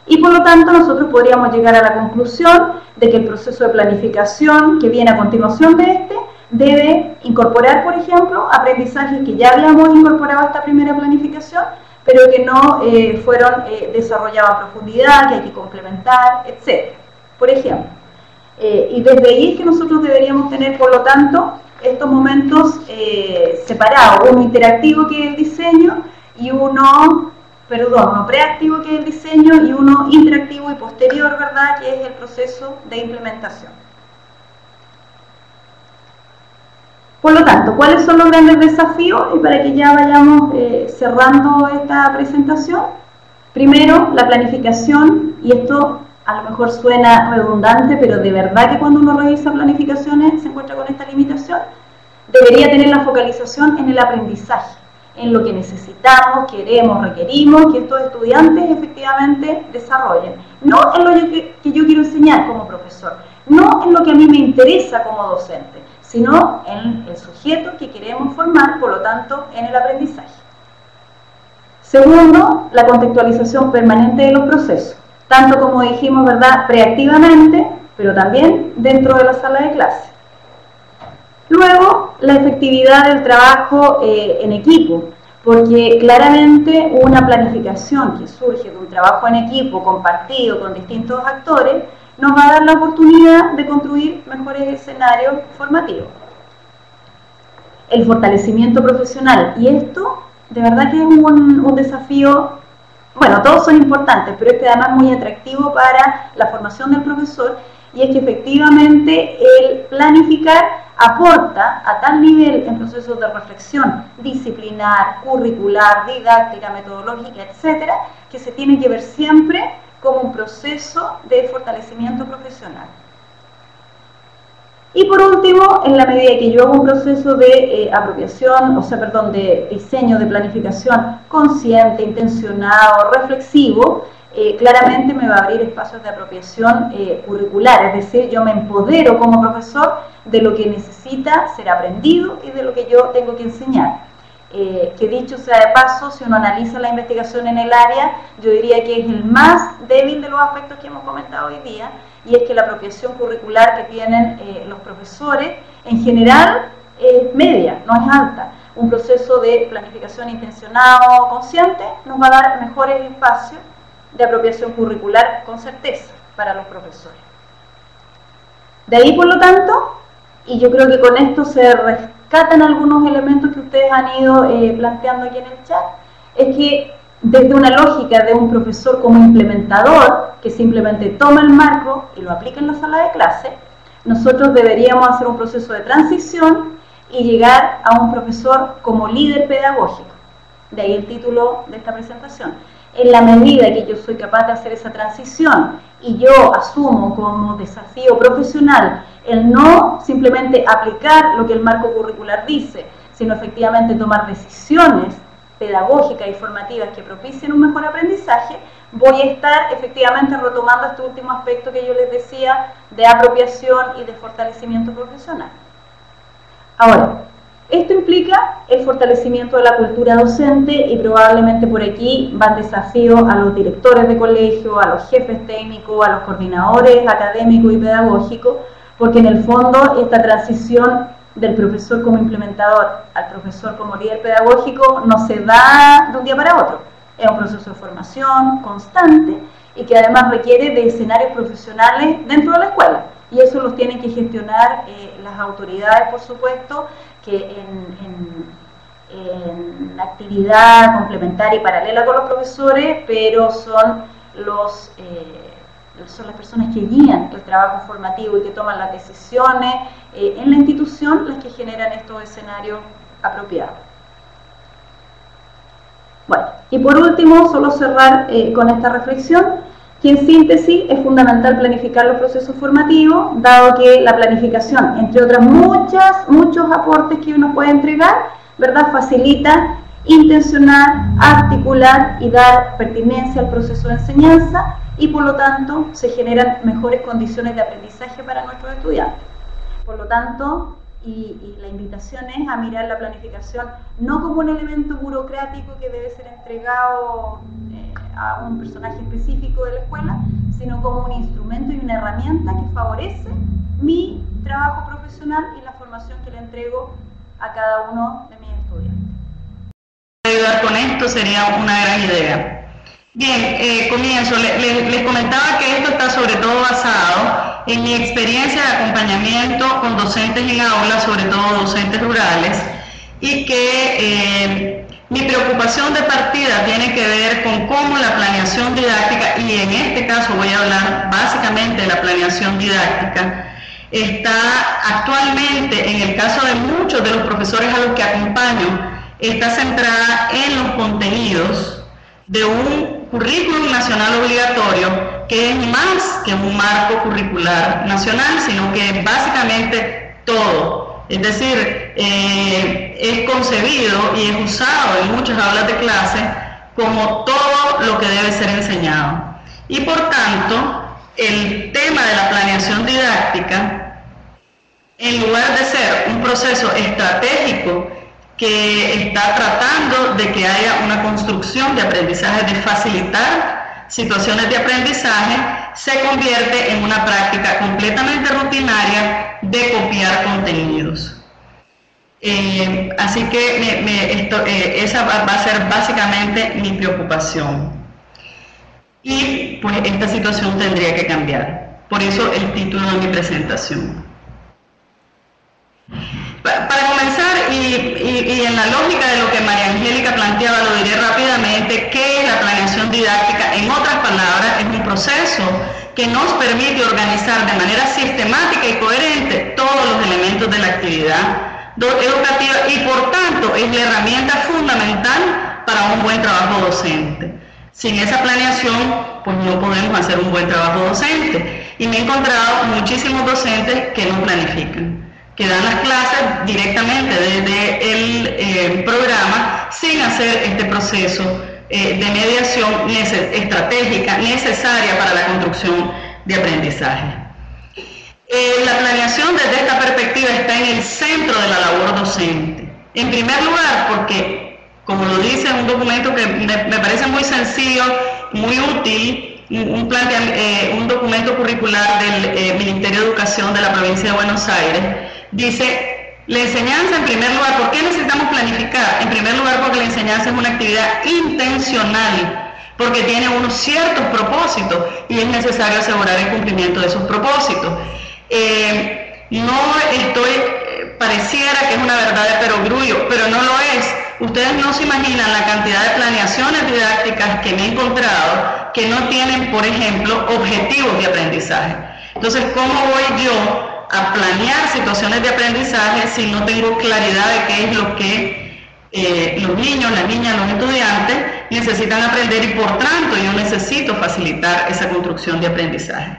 S2: Y por lo tanto nosotros podríamos llegar a la conclusión de que el proceso de planificación que viene a continuación de este debe incorporar, por ejemplo, aprendizajes que ya habíamos incorporado a esta primera planificación, pero que no eh, fueron eh, desarrollados a profundidad, que hay que complementar, etc. Por ejemplo. Eh, y desde ahí es que nosotros deberíamos tener, por lo tanto, estos momentos separados, uno interactivo que es el diseño y uno, perdón, uno preactivo que es el diseño y uno interactivo y posterior, ¿verdad?, que es el proceso de implementación. Por lo tanto, ¿cuáles son los grandes desafíos? Y para que ya vayamos eh, cerrando esta presentación, primero, la planificación, y esto a lo mejor suena redundante, pero de verdad que cuando uno revisa planificaciones se encuentra con esta limitación, debería tener la focalización en el aprendizaje, en lo que necesitamos, queremos, requerimos que estos estudiantes efectivamente desarrollen. No en lo que, yo quiero enseñar como profesor, no en lo que a mí me interesa como docente, sino en el sujeto que queremos formar, por lo tanto, en el aprendizaje. Segundo, la contextualización permanente de los procesos tanto como dijimos, ¿verdad?, preactivamente, pero también dentro de la sala de clase. Luego, la efectividad del trabajo eh, en equipo, porque claramente una planificación que surge de un trabajo en equipo compartido con distintos actores nos va a dar la oportunidad de construir mejores escenarios formativos. El fortalecimiento profesional, y esto de verdad que es un, desafío bueno, todos son importantes, pero este además es muy atractivo para la formación del profesor y es que efectivamente el planificar aporta a tal nivel en procesos de reflexión disciplinar, curricular, didáctica, metodológica, etcétera, que se tiene que ver siempre como un proceso de fortalecimiento profesional. Y por último, en la medida que yo hago un proceso de eh, apropiación, o sea, perdón, de diseño, de planificación consciente, intencionado, reflexivo, eh, claramente me va a abrir espacios de apropiación eh, curricular, es decir, yo me empodero como profesor de lo que necesita ser aprendido y de lo que yo tengo que enseñar. Eh, que dicho sea de paso, si uno analiza la investigación en el área, yo diría que es el más débil de los aspectos que hemos comentado hoy día, y es que la apropiación curricular que tienen eh, los profesores en general es media, no es alta. Un proceso de planificación intencionado, consciente, nos va a dar mejores espacios de apropiación curricular con certeza para los profesores. De ahí, por lo tanto, y yo creo que con esto se rescatan algunos elementos que ustedes han ido eh, planteando aquí en el chat, es que desde una lógica de un profesor como implementador, que simplemente toma el marco y lo aplica en la sala de clase, nosotros deberíamos hacer un proceso de transición y llegar a un profesor como líder pedagógico. De ahí el título de esta presentación. En la medida que yo soy capaz de hacer esa transición y yo asumo como desafío profesional el no simplemente aplicar lo que el marco curricular dice, sino efectivamente tomar decisiones pedagógicas y formativas que propicien un mejor aprendizaje, voy a estar efectivamente retomando este último aspecto que yo les decía de apropiación y de fortalecimiento profesional. Ahora, esto implica el fortalecimiento de la cultura docente y probablemente por aquí va el desafío a los directores de colegio, a los jefes técnicos, a los coordinadores académicos y pedagógicos, porque en el fondo esta transición del profesor como implementador al profesor como líder pedagógico no se da de un día para otro. Es un proceso de formación constante y que además requiere de escenarios profesionales dentro de la escuela. Y eso los tienen que gestionar eh, las autoridades, por supuesto, que en, actividad complementaria y paralela con los profesores, pero son los... Eh, son las personas que guían el trabajo formativo y que toman las decisiones eh, en la institución las que generan estos escenarios apropiados. Bueno, y por último, solo cerrar eh, con esta reflexión, que en síntesis es fundamental planificar los procesos formativos, dado que la planificación, entre otras muchas, muchos aportes que uno puede entregar, ¿verdad? facilita intencionar, articular y dar pertinencia al proceso de enseñanza y por lo tanto se generan mejores condiciones de aprendizaje para nuestros estudiantes. Por lo tanto, y, la invitación es a mirar la planificación no como un elemento burocrático que debe ser entregado eh, a un personaje específico de la escuela, sino como un instrumento y una herramienta que favorece mi trabajo profesional y la formación que le entrego a cada uno de mis estudiantes.
S3: Ayudar con esto sería una gran idea. Bien, eh, comienzo. les comentaba que esto está sobre todo basado en mi experiencia de acompañamiento con docentes en aulas, sobre todo docentes rurales, y que eh, mi preocupación de partida tiene que ver con cómo la planeación didáctica, y en este caso voy a hablar básicamente de la planeación didáctica, está actualmente, en el caso de muchos de los profesores a los que acompaño, está centrada en los contenidos de un currículum nacional obligatorio que es más que un marco curricular nacional, sino que básicamente todo. Es decir, eh, es concebido y es usado en muchas aulas de clase como todo lo que debe ser enseñado. Y por tanto, el tema de la planeación didáctica, en lugar de ser un proceso estratégico que está tratando de que haya una construcción de aprendizaje, de facilitar situaciones de aprendizaje, se convierte en una práctica completamente rutinaria de copiar contenidos. Eh, así que eh, esa va, a ser básicamente mi preocupación. Y pues esta situación tendría que cambiar. Por eso el título de mi presentación. Para comenzar, y, en la lógica de lo que María Angélica planteaba, lo diré rápidamente, que la planeación didáctica, en otras palabras, es un proceso que nos permite organizar de manera sistemática y coherente todos los elementos de la actividad educativa y por tanto es la herramienta fundamental para un buen trabajo docente. Sin esa planeación, pues no podemos hacer un buen trabajo docente. Y me he encontrado muchísimos docentes que no planifican que dan las clases directamente desde el eh, programa sin hacer este proceso eh, de mediación estratégica necesaria para la construcción de aprendizaje. Eh, la planeación desde esta perspectiva está en el centro de la labor docente. En primer lugar, porque, como lo dice un documento que me, parece muy sencillo, muy útil, un, eh, un documento curricular del eh, Ministerio de Educación de la provincia de Buenos Aires, dice, la enseñanza en primer lugar, ¿por qué necesitamos planificar? En primer lugar, porque la enseñanza es una actividad intencional, porque tiene unos ciertos propósitos y es necesario asegurar el cumplimiento de esos propósitos. Eh, no estoy pareciera que es una verdad de perogrullo, pero no lo es. Ustedes no se imaginan la cantidad de planeaciones didácticas que me he encontrado que no tienen, por ejemplo, objetivos de aprendizaje. Entonces, ¿cómo voy yo a planear situaciones de aprendizaje si no tengo claridad de qué es lo que eh, los niños, las niñas, los estudiantes necesitan aprender y por tanto yo necesito facilitar esa construcción de aprendizaje?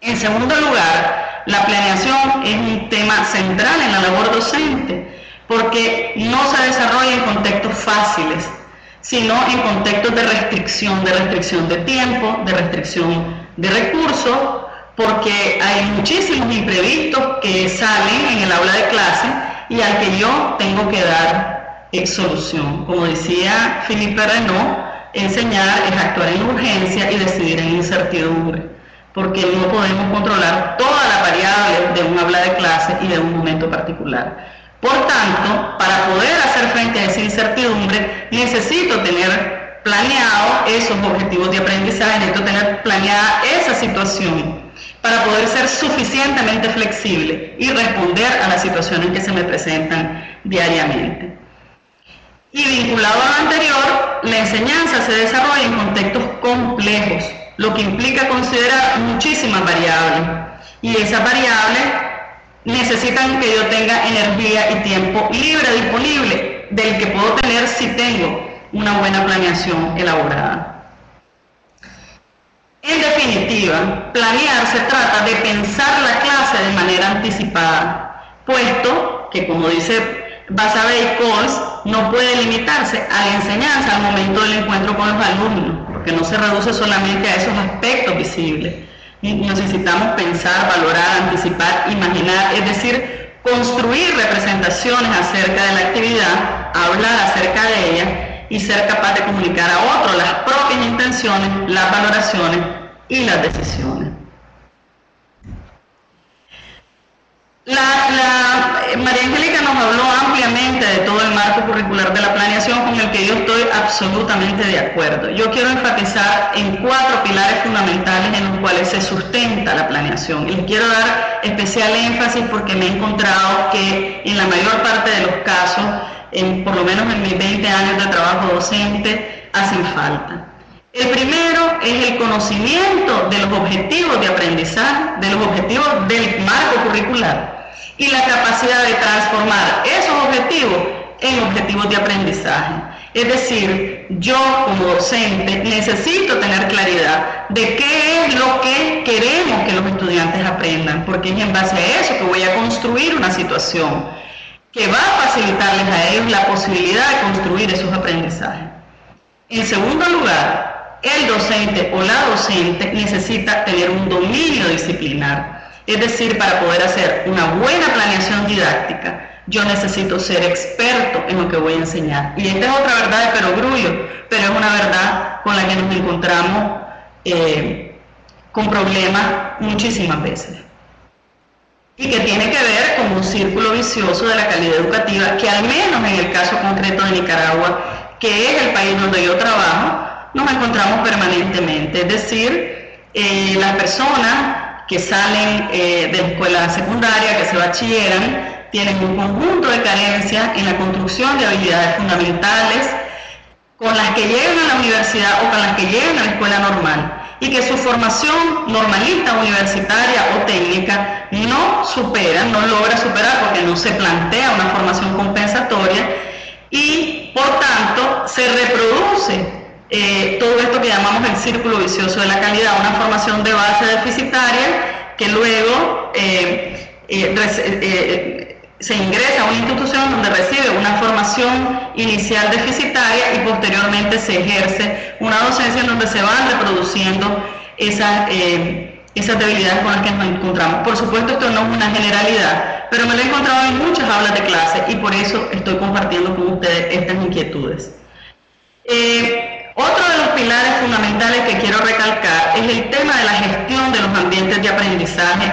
S3: En segundo lugar, la planeación es un tema central en la labor docente, porque no se desarrolla en contextos fáciles, sino en contextos de restricción, de restricción de tiempo, de restricción de recursos, porque hay muchísimos imprevistos que salen en el aula de clase y al que yo tengo que dar eh, solución. Como decía Felipe Renault, enseñar es actuar en urgencia y decidir en incertidumbre porque no podemos controlar todas las variables de un habla de clase y de un momento particular. Por tanto, para poder hacer frente a esa incertidumbre, necesito tener planeado esos objetivos de aprendizaje, necesito tener planeada esa situación para poder ser suficientemente flexible y responder a las situaciones que se me presentan diariamente. Y vinculado a lo anterior, la enseñanza se desarrolla en contextos complejos, lo que implica considerar muchísimas variables. Y esas variables necesitan que yo tenga energía y tiempo libre disponible, del que puedo tener si tengo una buena planeación elaborada. En definitiva, planear se trata de pensar la clase de manera anticipada, puesto que, como dice Basabe y Coles, no puede limitarse a la enseñanza al momento del encuentro con los alumnos que no se reduce solamente a esos aspectos visibles. Necesitamos pensar, valorar, anticipar, imaginar, es decir, construir representaciones acerca de la actividad, hablar acerca de ella y ser capaz de comunicar a otros las propias intenciones, las valoraciones y las decisiones. La, eh, María Angélica nos habló ampliamente de todo el marco curricular de la planeación con el que yo estoy absolutamente de acuerdo. Yo quiero enfatizar en cuatro pilares fundamentales en los cuales se sustenta la planeación. Y les quiero dar especial énfasis porque me he encontrado que en la mayor parte de los casos, en, por lo menos en mis 20 años de trabajo docente, hacen falta. El primero es el conocimiento de los objetivos de aprendizaje, de los objetivos del marco curricular y la capacidad de transformar esos objetivos en objetivos de aprendizaje. Es decir, yo como docente necesito tener claridad de qué es lo que queremos que los estudiantes aprendan, porque es en base a eso que voy a construir una situación que va a facilitarles a ellos la posibilidad de construir esos aprendizajes. En segundo lugar, el docente o la docente necesita tener un dominio disciplinar es decir, para poder hacer una buena planeación didáctica, yo necesito ser experto en lo que voy a enseñar. Y esta es otra verdad de perogrullo, pero es una verdad con la que nos encontramos eh, con problemas muchísimas veces. Y que tiene que ver con un círculo vicioso de la calidad educativa que al menos en el caso concreto de Nicaragua, que es el país donde yo trabajo, nos encontramos permanentemente. Es decir, eh, las personas que salen eh, de la escuela secundaria, que se bachilleran, tienen un conjunto de carencias en la construcción de habilidades fundamentales con las que llegan a la universidad o con las que llegan a la escuela normal y que su formación normalista, universitaria o técnica no supera, no logra superar porque no se plantea una formación compensatoria y por tanto se reproduce eh, todo esto que llamamos el círculo vicioso de la calidad, una formación de base deficitaria que luego eh, eh, se ingresa a una institución donde recibe una formación inicial deficitaria y posteriormente se ejerce una docencia en donde se van reproduciendo esas, debilidades con las que nos encontramos. Por supuesto, esto no es una generalidad, pero me lo he encontrado en muchas aulas de clase y por eso estoy compartiendo con ustedes estas inquietudes. Otro de los pilares fundamentales que quiero recalcar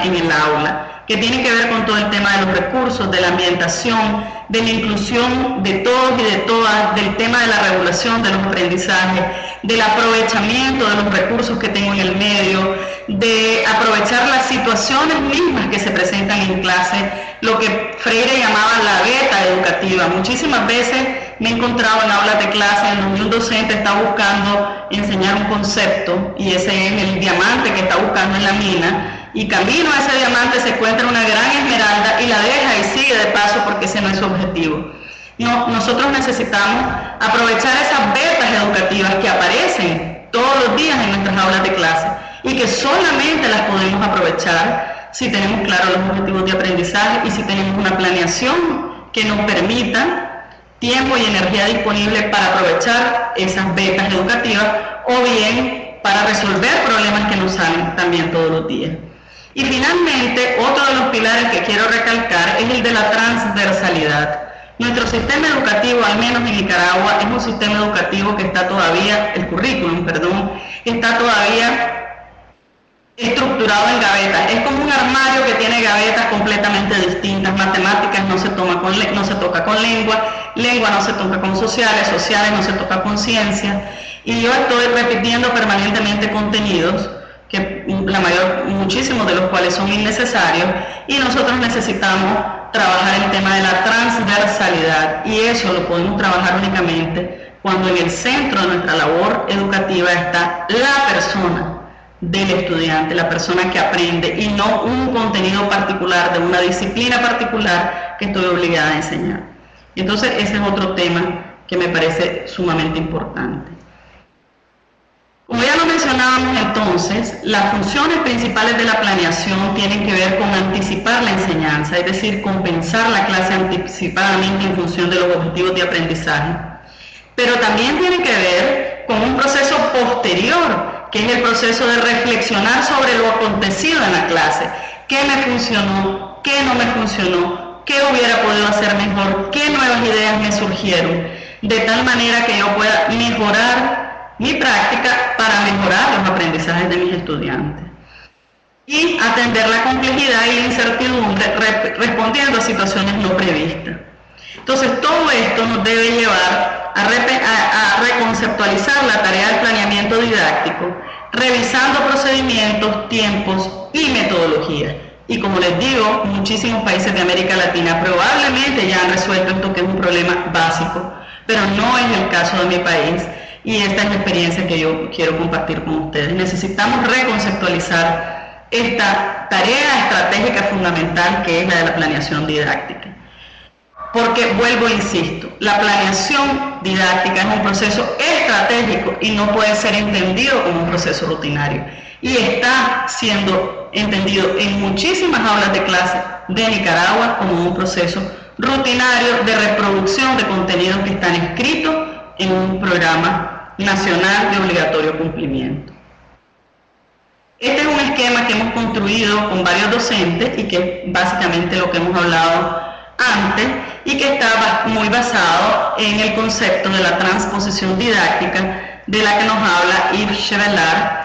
S3: en el aula que tiene que ver con todo el tema de los recursos, de la ambientación, de la inclusión de todos y de todas, del tema de la regulación de los aprendizajes, del aprovechamiento de los recursos que tengo en el medio, de aprovechar las situaciones mismas que se presentan en clase, lo que Freire llamaba la beta educativa. Muchísimas veces me he encontrado en aulas de clase en donde un docente está buscando enseñar un concepto y ese es el diamante que está buscando en la mina y camino a ese diamante se encuentra una gran esmeralda y la deja y sigue de paso porque ese no es su objetivo. No, nosotros necesitamos aprovechar esas betas educativas que aparecen todos los días en nuestras aulas de clase y que solamente las podemos aprovechar si tenemos claros los objetivos de aprendizaje y si tenemos una planeación que nos permita tiempo y energía disponible para aprovechar esas becas educativas o bien para resolver problemas que nos salen también todos los días. Y finalmente, otro de los pilares que quiero recalcar es el de la transversalidad. Nuestro sistema educativo, al menos en Nicaragua, es un sistema educativo que está todavía, el currículum, perdón, está todavía estructurado en gavetas. Es como un armario que tiene gavetas completamente distintas. Matemáticas no se, toma con, no se toca con lengua, lengua no se toca con sociales, sociales no se toca con ciencia. Y yo estoy repitiendo permanentemente contenidos que la mayor, muchísimos de los cuales son innecesarios, y nosotros necesitamos trabajar el tema de la transversalidad, y eso lo podemos trabajar únicamente cuando en el centro de nuestra labor educativa está la persona del estudiante, la persona que aprende, y no un contenido particular de una disciplina particular que estoy obligada a enseñar. Entonces, ese es otro tema que me parece sumamente importante. Como ya lo mencionábamos entonces, las funciones principales de la planeación tienen que ver con anticipar la enseñanza, es decir, compensar la clase anticipadamente en función de los objetivos de aprendizaje. Pero también tiene que ver con un proceso posterior, que es el proceso de reflexionar sobre lo acontecido en la clase. ¿Qué me funcionó? ¿Qué no me funcionó? ¿Qué hubiera podido hacer mejor? ¿Qué nuevas ideas me surgieron? De tal manera que yo pueda mejorar mi práctica para mejorar los aprendizajes de mis estudiantes y atender la complejidad y la incertidumbre respondiendo a situaciones no previstas. Entonces, todo esto nos debe llevar a, a, reconceptualizar la tarea del planeamiento didáctico, revisando procedimientos, tiempos y metodologías. Y como les digo, muchísimos países de América Latina probablemente ya han resuelto esto que es un problema básico, pero no es el caso de mi país y esta es la experiencia que yo quiero compartir con ustedes. Necesitamos reconceptualizar esta tarea estratégica fundamental que es la de la planeación didáctica. Porque vuelvo e insisto, la planeación didáctica es un proceso estratégico y no puede ser entendido como un proceso rutinario. Y está siendo entendido en muchísimas aulas de clase de Nicaragua como un proceso rutinario de reproducción de contenidos que están escritos en un programa nacional de obligatorio cumplimiento. Este es un esquema que hemos construido con varios docentes y que es básicamente lo que hemos hablado antes y que está muy basado en el concepto de la transposición didáctica de la que nos habla Yves Chevelard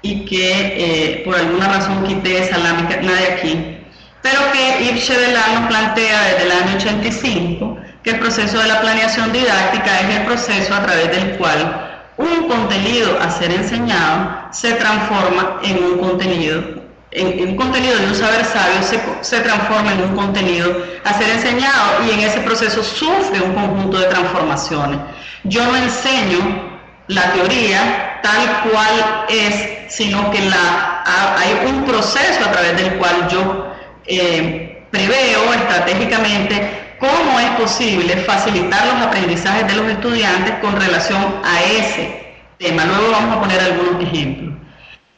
S3: y que eh, por alguna razón quité esa lámina de aquí, pero que Yves Chevelard nos plantea desde el año 85 que el proceso de la planeación didáctica es el proceso a través del cual un contenido a ser enseñado se transforma en un contenido, en, un contenido de un saber sabio se, se transforma en un contenido a ser enseñado y en ese proceso sufre un conjunto de transformaciones. Yo no enseño la teoría tal cual es, sino que la, hay un proceso a través del cual yo eh, preveo estratégicamente cómo es posible facilitar los aprendizajes de los estudiantes con relación a ese tema. Luego vamos a poner algunos ejemplos.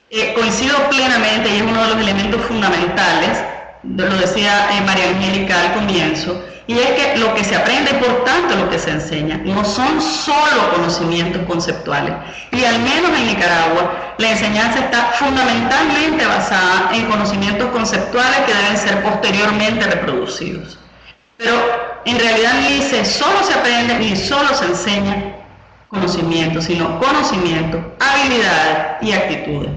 S3: Eh, coincido plenamente y es uno de los elementos fundamentales
S2: lo decía eh, María Angélica al comienzo, y es que lo que se aprende, por tanto lo que se enseña, no son solo conocimientos conceptuales. Y al menos en Nicaragua, la enseñanza está fundamentalmente basada en conocimientos conceptuales que deben ser posteriormente reproducidos. Pero en realidad ni se, solo se aprende ni solo se enseña conocimiento, sino conocimiento, habilidades y actitudes.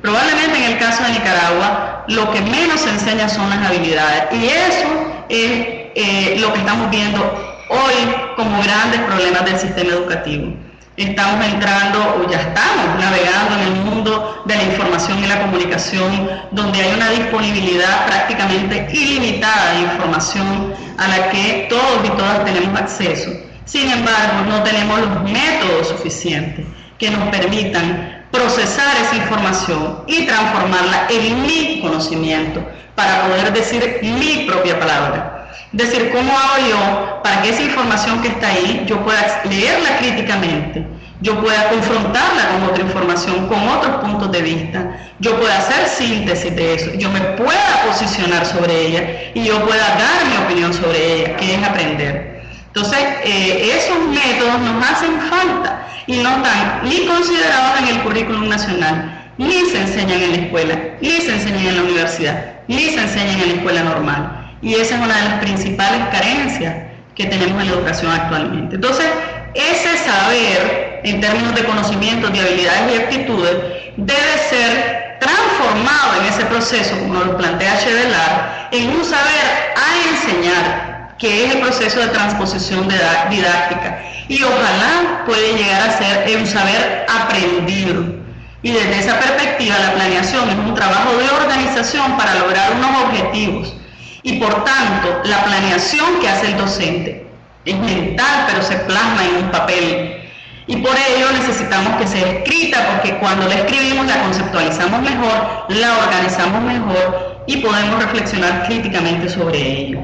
S2: Probablemente en el caso de Nicaragua, lo que menos se enseña son las habilidades. Y eso es eh, lo que estamos viendo hoy como grandes problemas del sistema educativo. Estamos entrando, o ya estamos navegando en el mundo de la información y la comunicación, donde hay una disponibilidad prácticamente ilimitada de información a la que todos y todas tenemos acceso. Sin embargo, no tenemos los métodos suficientes que nos permitan procesar esa información y transformarla en mi conocimiento para poder decir mi propia palabra. Decir, ¿cómo hago yo para que esa información que está ahí yo pueda leerla críticamente? Yo pueda confrontarla con otra información, con otros puntos de vista, yo pueda hacer síntesis de eso, yo me pueda posicionar sobre ella y yo pueda dar mi opinión sobre ella, que es aprender. Entonces, eh, esos métodos nos hacen falta y no están ni considerados en el currículum nacional, ni se enseñan en la escuela, ni se enseñan en la universidad, ni se enseñan en la escuela normal. Y esa es una de las principales carencias que tenemos en la educación actualmente. Entonces, ese saber, en términos de conocimientos, de habilidades y actitudes, debe ser transformado en ese proceso, como lo plantea Chevelar, en un saber a enseñar, que es el proceso de transposición didáctica. Y ojalá puede llegar a ser un saber aprendido. Y desde esa perspectiva, la planeación es un trabajo de organización para lograr unos objetivos y por tanto, la planeación que hace el docente es mental, pero se plasma en un papel. Y por ello necesitamos que sea escrita, porque cuando la escribimos la conceptualizamos mejor, la organizamos mejor y podemos reflexionar críticamente sobre ello.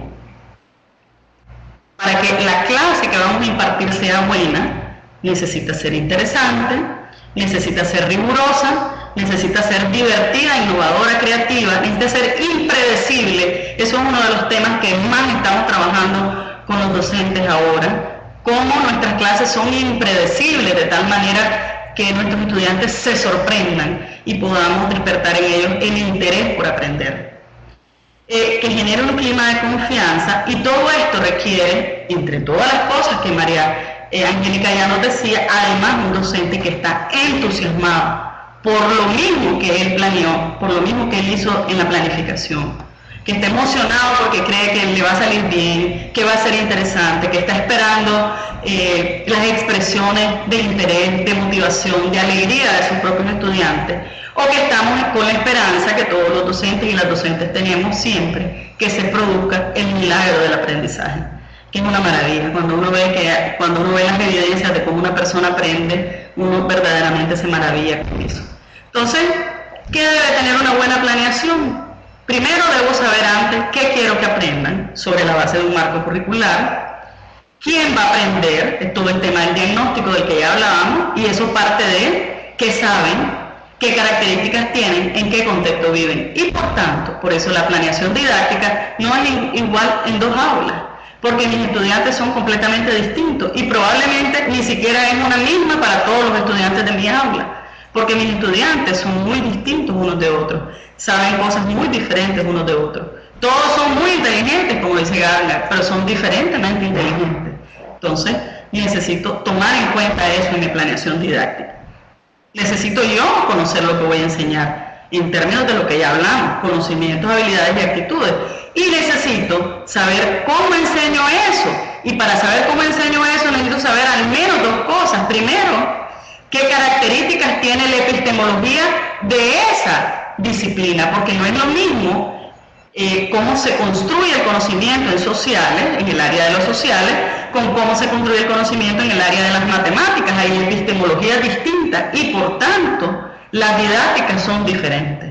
S2: Para que la clase que vamos a impartir sea buena, necesita ser interesante, necesita ser rigurosa, necesita ser divertida, innovadora, creativa, necesita ser impredecible. Eso es uno de los temas que más estamos trabajando con los docentes ahora, cómo nuestras clases son impredecibles de tal manera que nuestros estudiantes se sorprendan y podamos despertar en ellos el interés por aprender. Eh, que genere un clima de confianza y todo esto requiere, entre todas las cosas que María eh, Angélica ya nos decía, además un docente que está entusiasmado por lo mismo que él planeó, por lo mismo que él hizo en la planificación, que está emocionado porque cree que le va a salir bien, que va a ser interesante, que está esperando eh, las expresiones de interés, de motivación, de alegría de sus propios estudiantes, o que estamos con la esperanza que todos los docentes y las docentes tenemos siempre, que se produzca el milagro del aprendizaje que es una maravilla. Cuando uno ve que cuando uno ve las evidencias de cómo una persona aprende, uno verdaderamente se maravilla con eso. Entonces, ¿qué debe tener una buena planeación? Primero debo saber antes qué quiero que aprendan sobre la base de un marco curricular, quién va a aprender, todo el tema del diagnóstico del que ya hablábamos, y eso parte de qué saben, qué características tienen, en qué contexto viven. Y por tanto, por eso la planeación didáctica no es igual en dos aulas porque mis estudiantes son completamente distintos y probablemente ni siquiera es una misma para todos los estudiantes de mi aula, porque mis estudiantes son muy distintos unos de otros, saben cosas muy diferentes unos de otros. Todos son muy inteligentes, como dice Gardner, pero son diferentemente inteligentes. Entonces, necesito tomar en cuenta eso en mi planeación didáctica. Necesito yo conocer lo que voy a enseñar en términos de lo que ya hablamos, conocimientos, habilidades y actitudes y necesito saber cómo enseño eso. Y para saber cómo enseño eso necesito saber al menos dos cosas. Primero, qué características tiene la epistemología de esa disciplina, porque no es lo mismo eh, cómo se construye el conocimiento en sociales, en el área de los sociales, con cómo se construye el conocimiento en el área de las matemáticas. Hay epistemologías distintas y por tanto las didácticas son diferentes.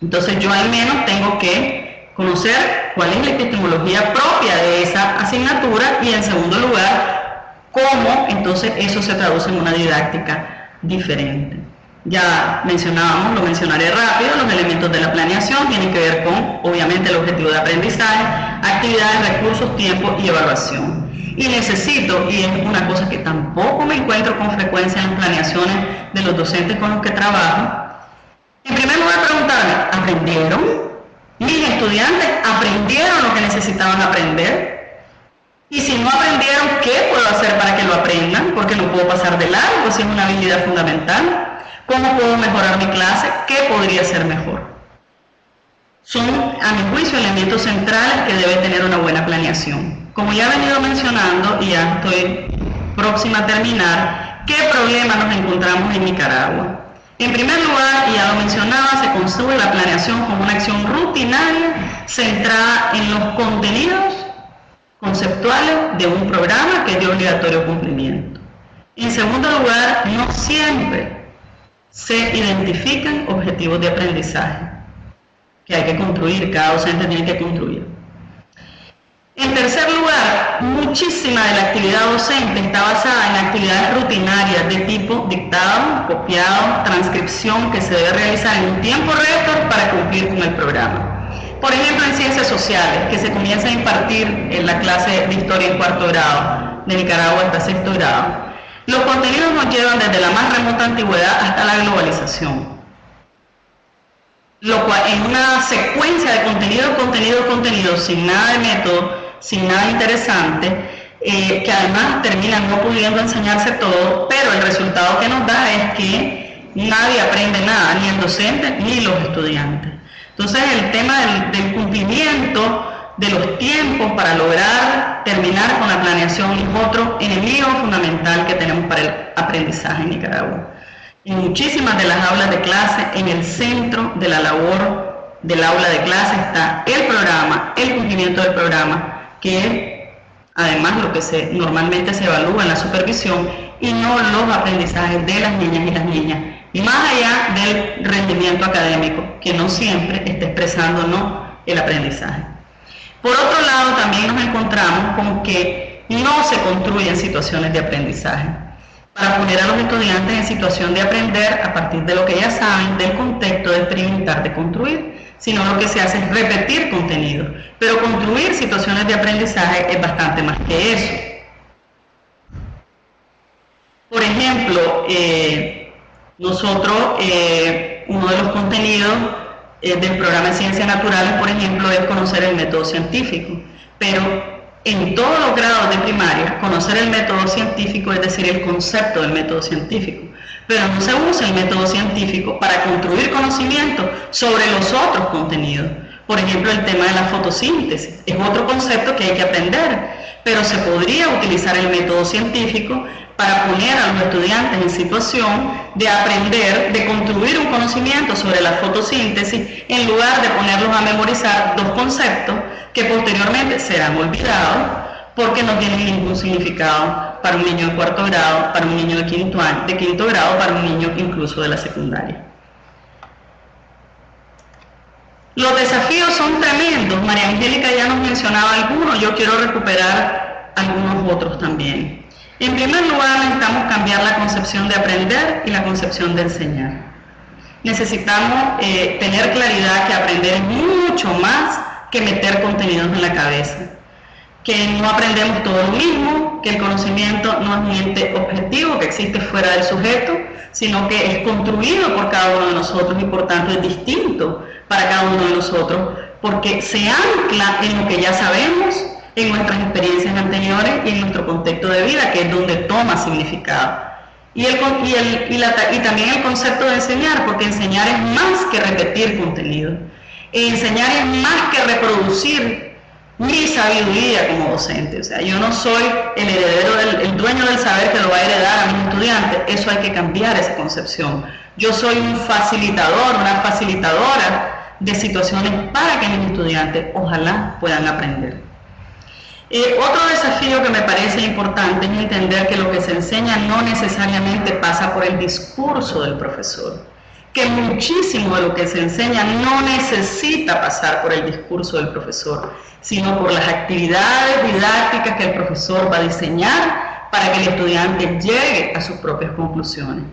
S2: Entonces yo al menos tengo que conocer cuál es la epistemología propia de esa asignatura y en segundo lugar, cómo entonces eso se traduce en una didáctica diferente. ya mencionábamos, lo mencionaré rápido, los elementos de la planeación tienen que ver con, obviamente, el objetivo de aprendizaje, actividades, recursos, tiempo y evaluación. Y necesito, y es una cosa que tampoco me encuentro con frecuencia en las planeaciones de los docentes con los que trabajo, en primer lugar preguntarme, ¿aprendieron? ¿Mis estudiantes aprendieron lo que necesitaban aprender? Y si no aprendieron, ¿qué puedo hacer para que lo aprendan? Porque no puedo pasar de largo si es una habilidad fundamental. ¿Cómo puedo mejorar mi clase? ¿Qué podría ser mejor? Son, a mi juicio, elementos centrales que debe tener una buena planeación. Como ya he venido mencionando, y ya estoy próxima a terminar, ¿qué problemas nos encontramos en Nicaragua? En primer lugar, y ya lo mencionaba, se construye la planeación como una acción rutinaria centrada en los contenidos conceptuales de un programa que es de obligatorio cumplimiento. En segundo lugar, no siempre se identifican objetivos de aprendizaje que hay que construir, cada docente tiene que construir. En tercer lugar, muchísima de la actividad docente está basada en actividades rutinarias de tipo dictado, copiado, transcripción que se debe realizar en un tiempo récord para cumplir con el programa. Por ejemplo, en ciencias sociales, que se comienza a impartir en la clase de historia en cuarto grado, de Nicaragua hasta sexto grado, los contenidos nos llevan desde la más remota antigüedad hasta la globalización. Lo cual, en una secuencia de contenido, contenido, contenido, sin nada de método, sin nada interesante, eh, que además terminan no pudiendo enseñarse todo, pero el resultado que nos da es que nadie aprende nada, ni el docente ni los estudiantes. Entonces el tema del, del cumplimiento de los tiempos para lograr terminar con la planeación es otro enemigo fundamental que tenemos para el aprendizaje en Nicaragua. En muchísimas de las aulas de clase, en el centro de la labor del aula de clase está el programa, el cumplimiento del programa, que además lo que se, normalmente se evalúa en la supervisión y no los aprendizajes de las niñas y las niñas. Y más allá del rendimiento académico, que no siempre está expresando no el aprendizaje. Por otro lado, también nos encontramos con que no se construyen situaciones de aprendizaje para poner a los estudiantes en situación de aprender a partir de lo que ya saben, del contexto de experimentar, de construir, sino lo que se hace es repetir contenido. Pero construir situaciones de aprendizaje es bastante más que eso. Por ejemplo, eh, nosotros, eh, uno de los contenidos eh, del programa de Ciencias Naturales, por ejemplo, es conocer el método científico. Pero en todos los grados de primaria, conocer el método científico, es decir, el concepto del método científico. Pero no se usa el método científico para construir conocimiento sobre los otros contenidos. Por ejemplo, el tema de la fotosíntesis es otro concepto que hay que aprender, pero se podría utilizar el método científico para poner a los estudiantes en situación de aprender, de construir un conocimiento sobre la fotosíntesis, en lugar de ponerlos a memorizar dos conceptos que posteriormente serán olvidados porque no tienen ningún significado para un niño de cuarto grado, para un niño de quinto, grado, para un niño incluso de la secundaria. Los desafíos son tremendos. María Angélica ya nos mencionaba algunos, yo quiero recuperar algunos otros también. En primer lugar, necesitamos cambiar la concepción de aprender y la concepción de enseñar. Necesitamos eh, tener claridad que aprender es mucho más que meter contenidos en la cabeza, que no aprendemos todo lo mismo, que el conocimiento no es un ente objetivo que existe fuera del sujeto, sino que es construido por cada uno de nosotros y por tanto es distinto para cada uno de nosotros, porque se ancla en lo que ya sabemos en nuestras experiencias anteriores y en nuestro contexto de vida, que es donde toma significado. Y, el, y, el, y, la, y, también el concepto de enseñar, porque enseñar es más que repetir contenido. enseñar es más que reproducir mi sabiduría como docente. O sea, yo no soy el heredero, del, el dueño del saber que lo va a heredar a mis estudiantes. Eso hay que cambiar esa concepción. Yo soy un facilitador, una facilitadora de situaciones para que mis estudiantes ojalá puedan aprender. Eh, otro desafío que me parece importante es entender que lo que se enseña no necesariamente pasa por el discurso del profesor, que muchísimo de lo que se enseña no necesita pasar por el discurso del profesor, sino por las actividades didácticas que el profesor va a diseñar para que el estudiante llegue a sus propias conclusiones.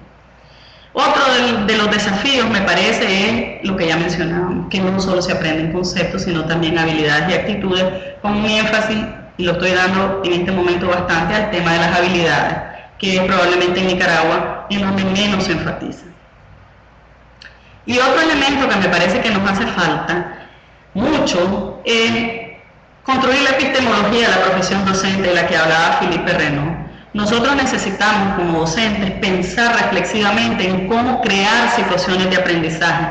S2: Otro de, los desafíos, me parece, es lo que ya mencionábamos, que no solo se aprenden conceptos, sino también habilidades y actitudes, con un énfasis, y lo estoy dando en este momento bastante, al tema de las habilidades, que probablemente en Nicaragua en donde menos se enfatiza. Y otro elemento que me parece que nos hace falta mucho es construir la epistemología de la profesión docente de la que hablaba Felipe Renault nosotros necesitamos como docentes pensar reflexivamente en cómo crear situaciones de aprendizaje,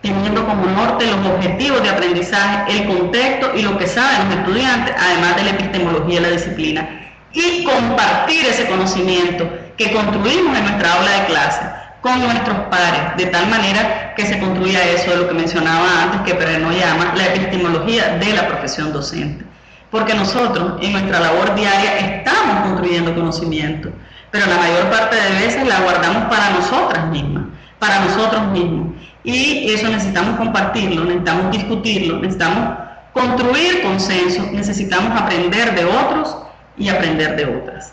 S2: teniendo como norte los objetivos de aprendizaje, el contexto y lo que saben los estudiantes, además de la epistemología de la disciplina, y compartir ese conocimiento que construimos en nuestra aula de clase con nuestros pares, de tal manera que se construya eso de lo que mencionaba antes, que Pereno llama la epistemología de la profesión docente porque nosotros en nuestra labor diaria estamos construyendo conocimiento, pero la mayor parte de veces la guardamos para nosotras mismas, para nosotros mismos. Y eso necesitamos compartirlo, necesitamos discutirlo, necesitamos construir consenso, necesitamos aprender de otros y aprender de otras.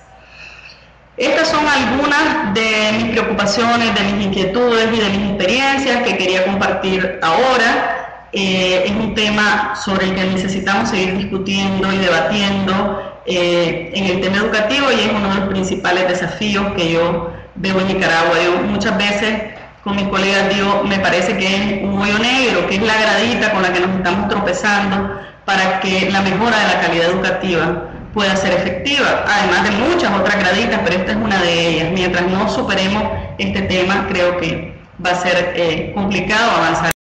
S2: Estas son algunas de mis preocupaciones, de mis inquietudes y de mis experiencias que quería compartir ahora. Eh, es un tema sobre el que necesitamos seguir discutiendo y debatiendo eh, en el tema educativo y es uno de los principales desafíos que yo veo en Nicaragua. Yo muchas veces con mis colegas digo, me parece que es un hoyo negro, que es la gradita con la que nos estamos tropezando para que la mejora de la calidad educativa pueda ser efectiva, además de muchas otras graditas, pero esta es una de ellas. Mientras no superemos este tema, creo que va a ser eh, complicado avanzar.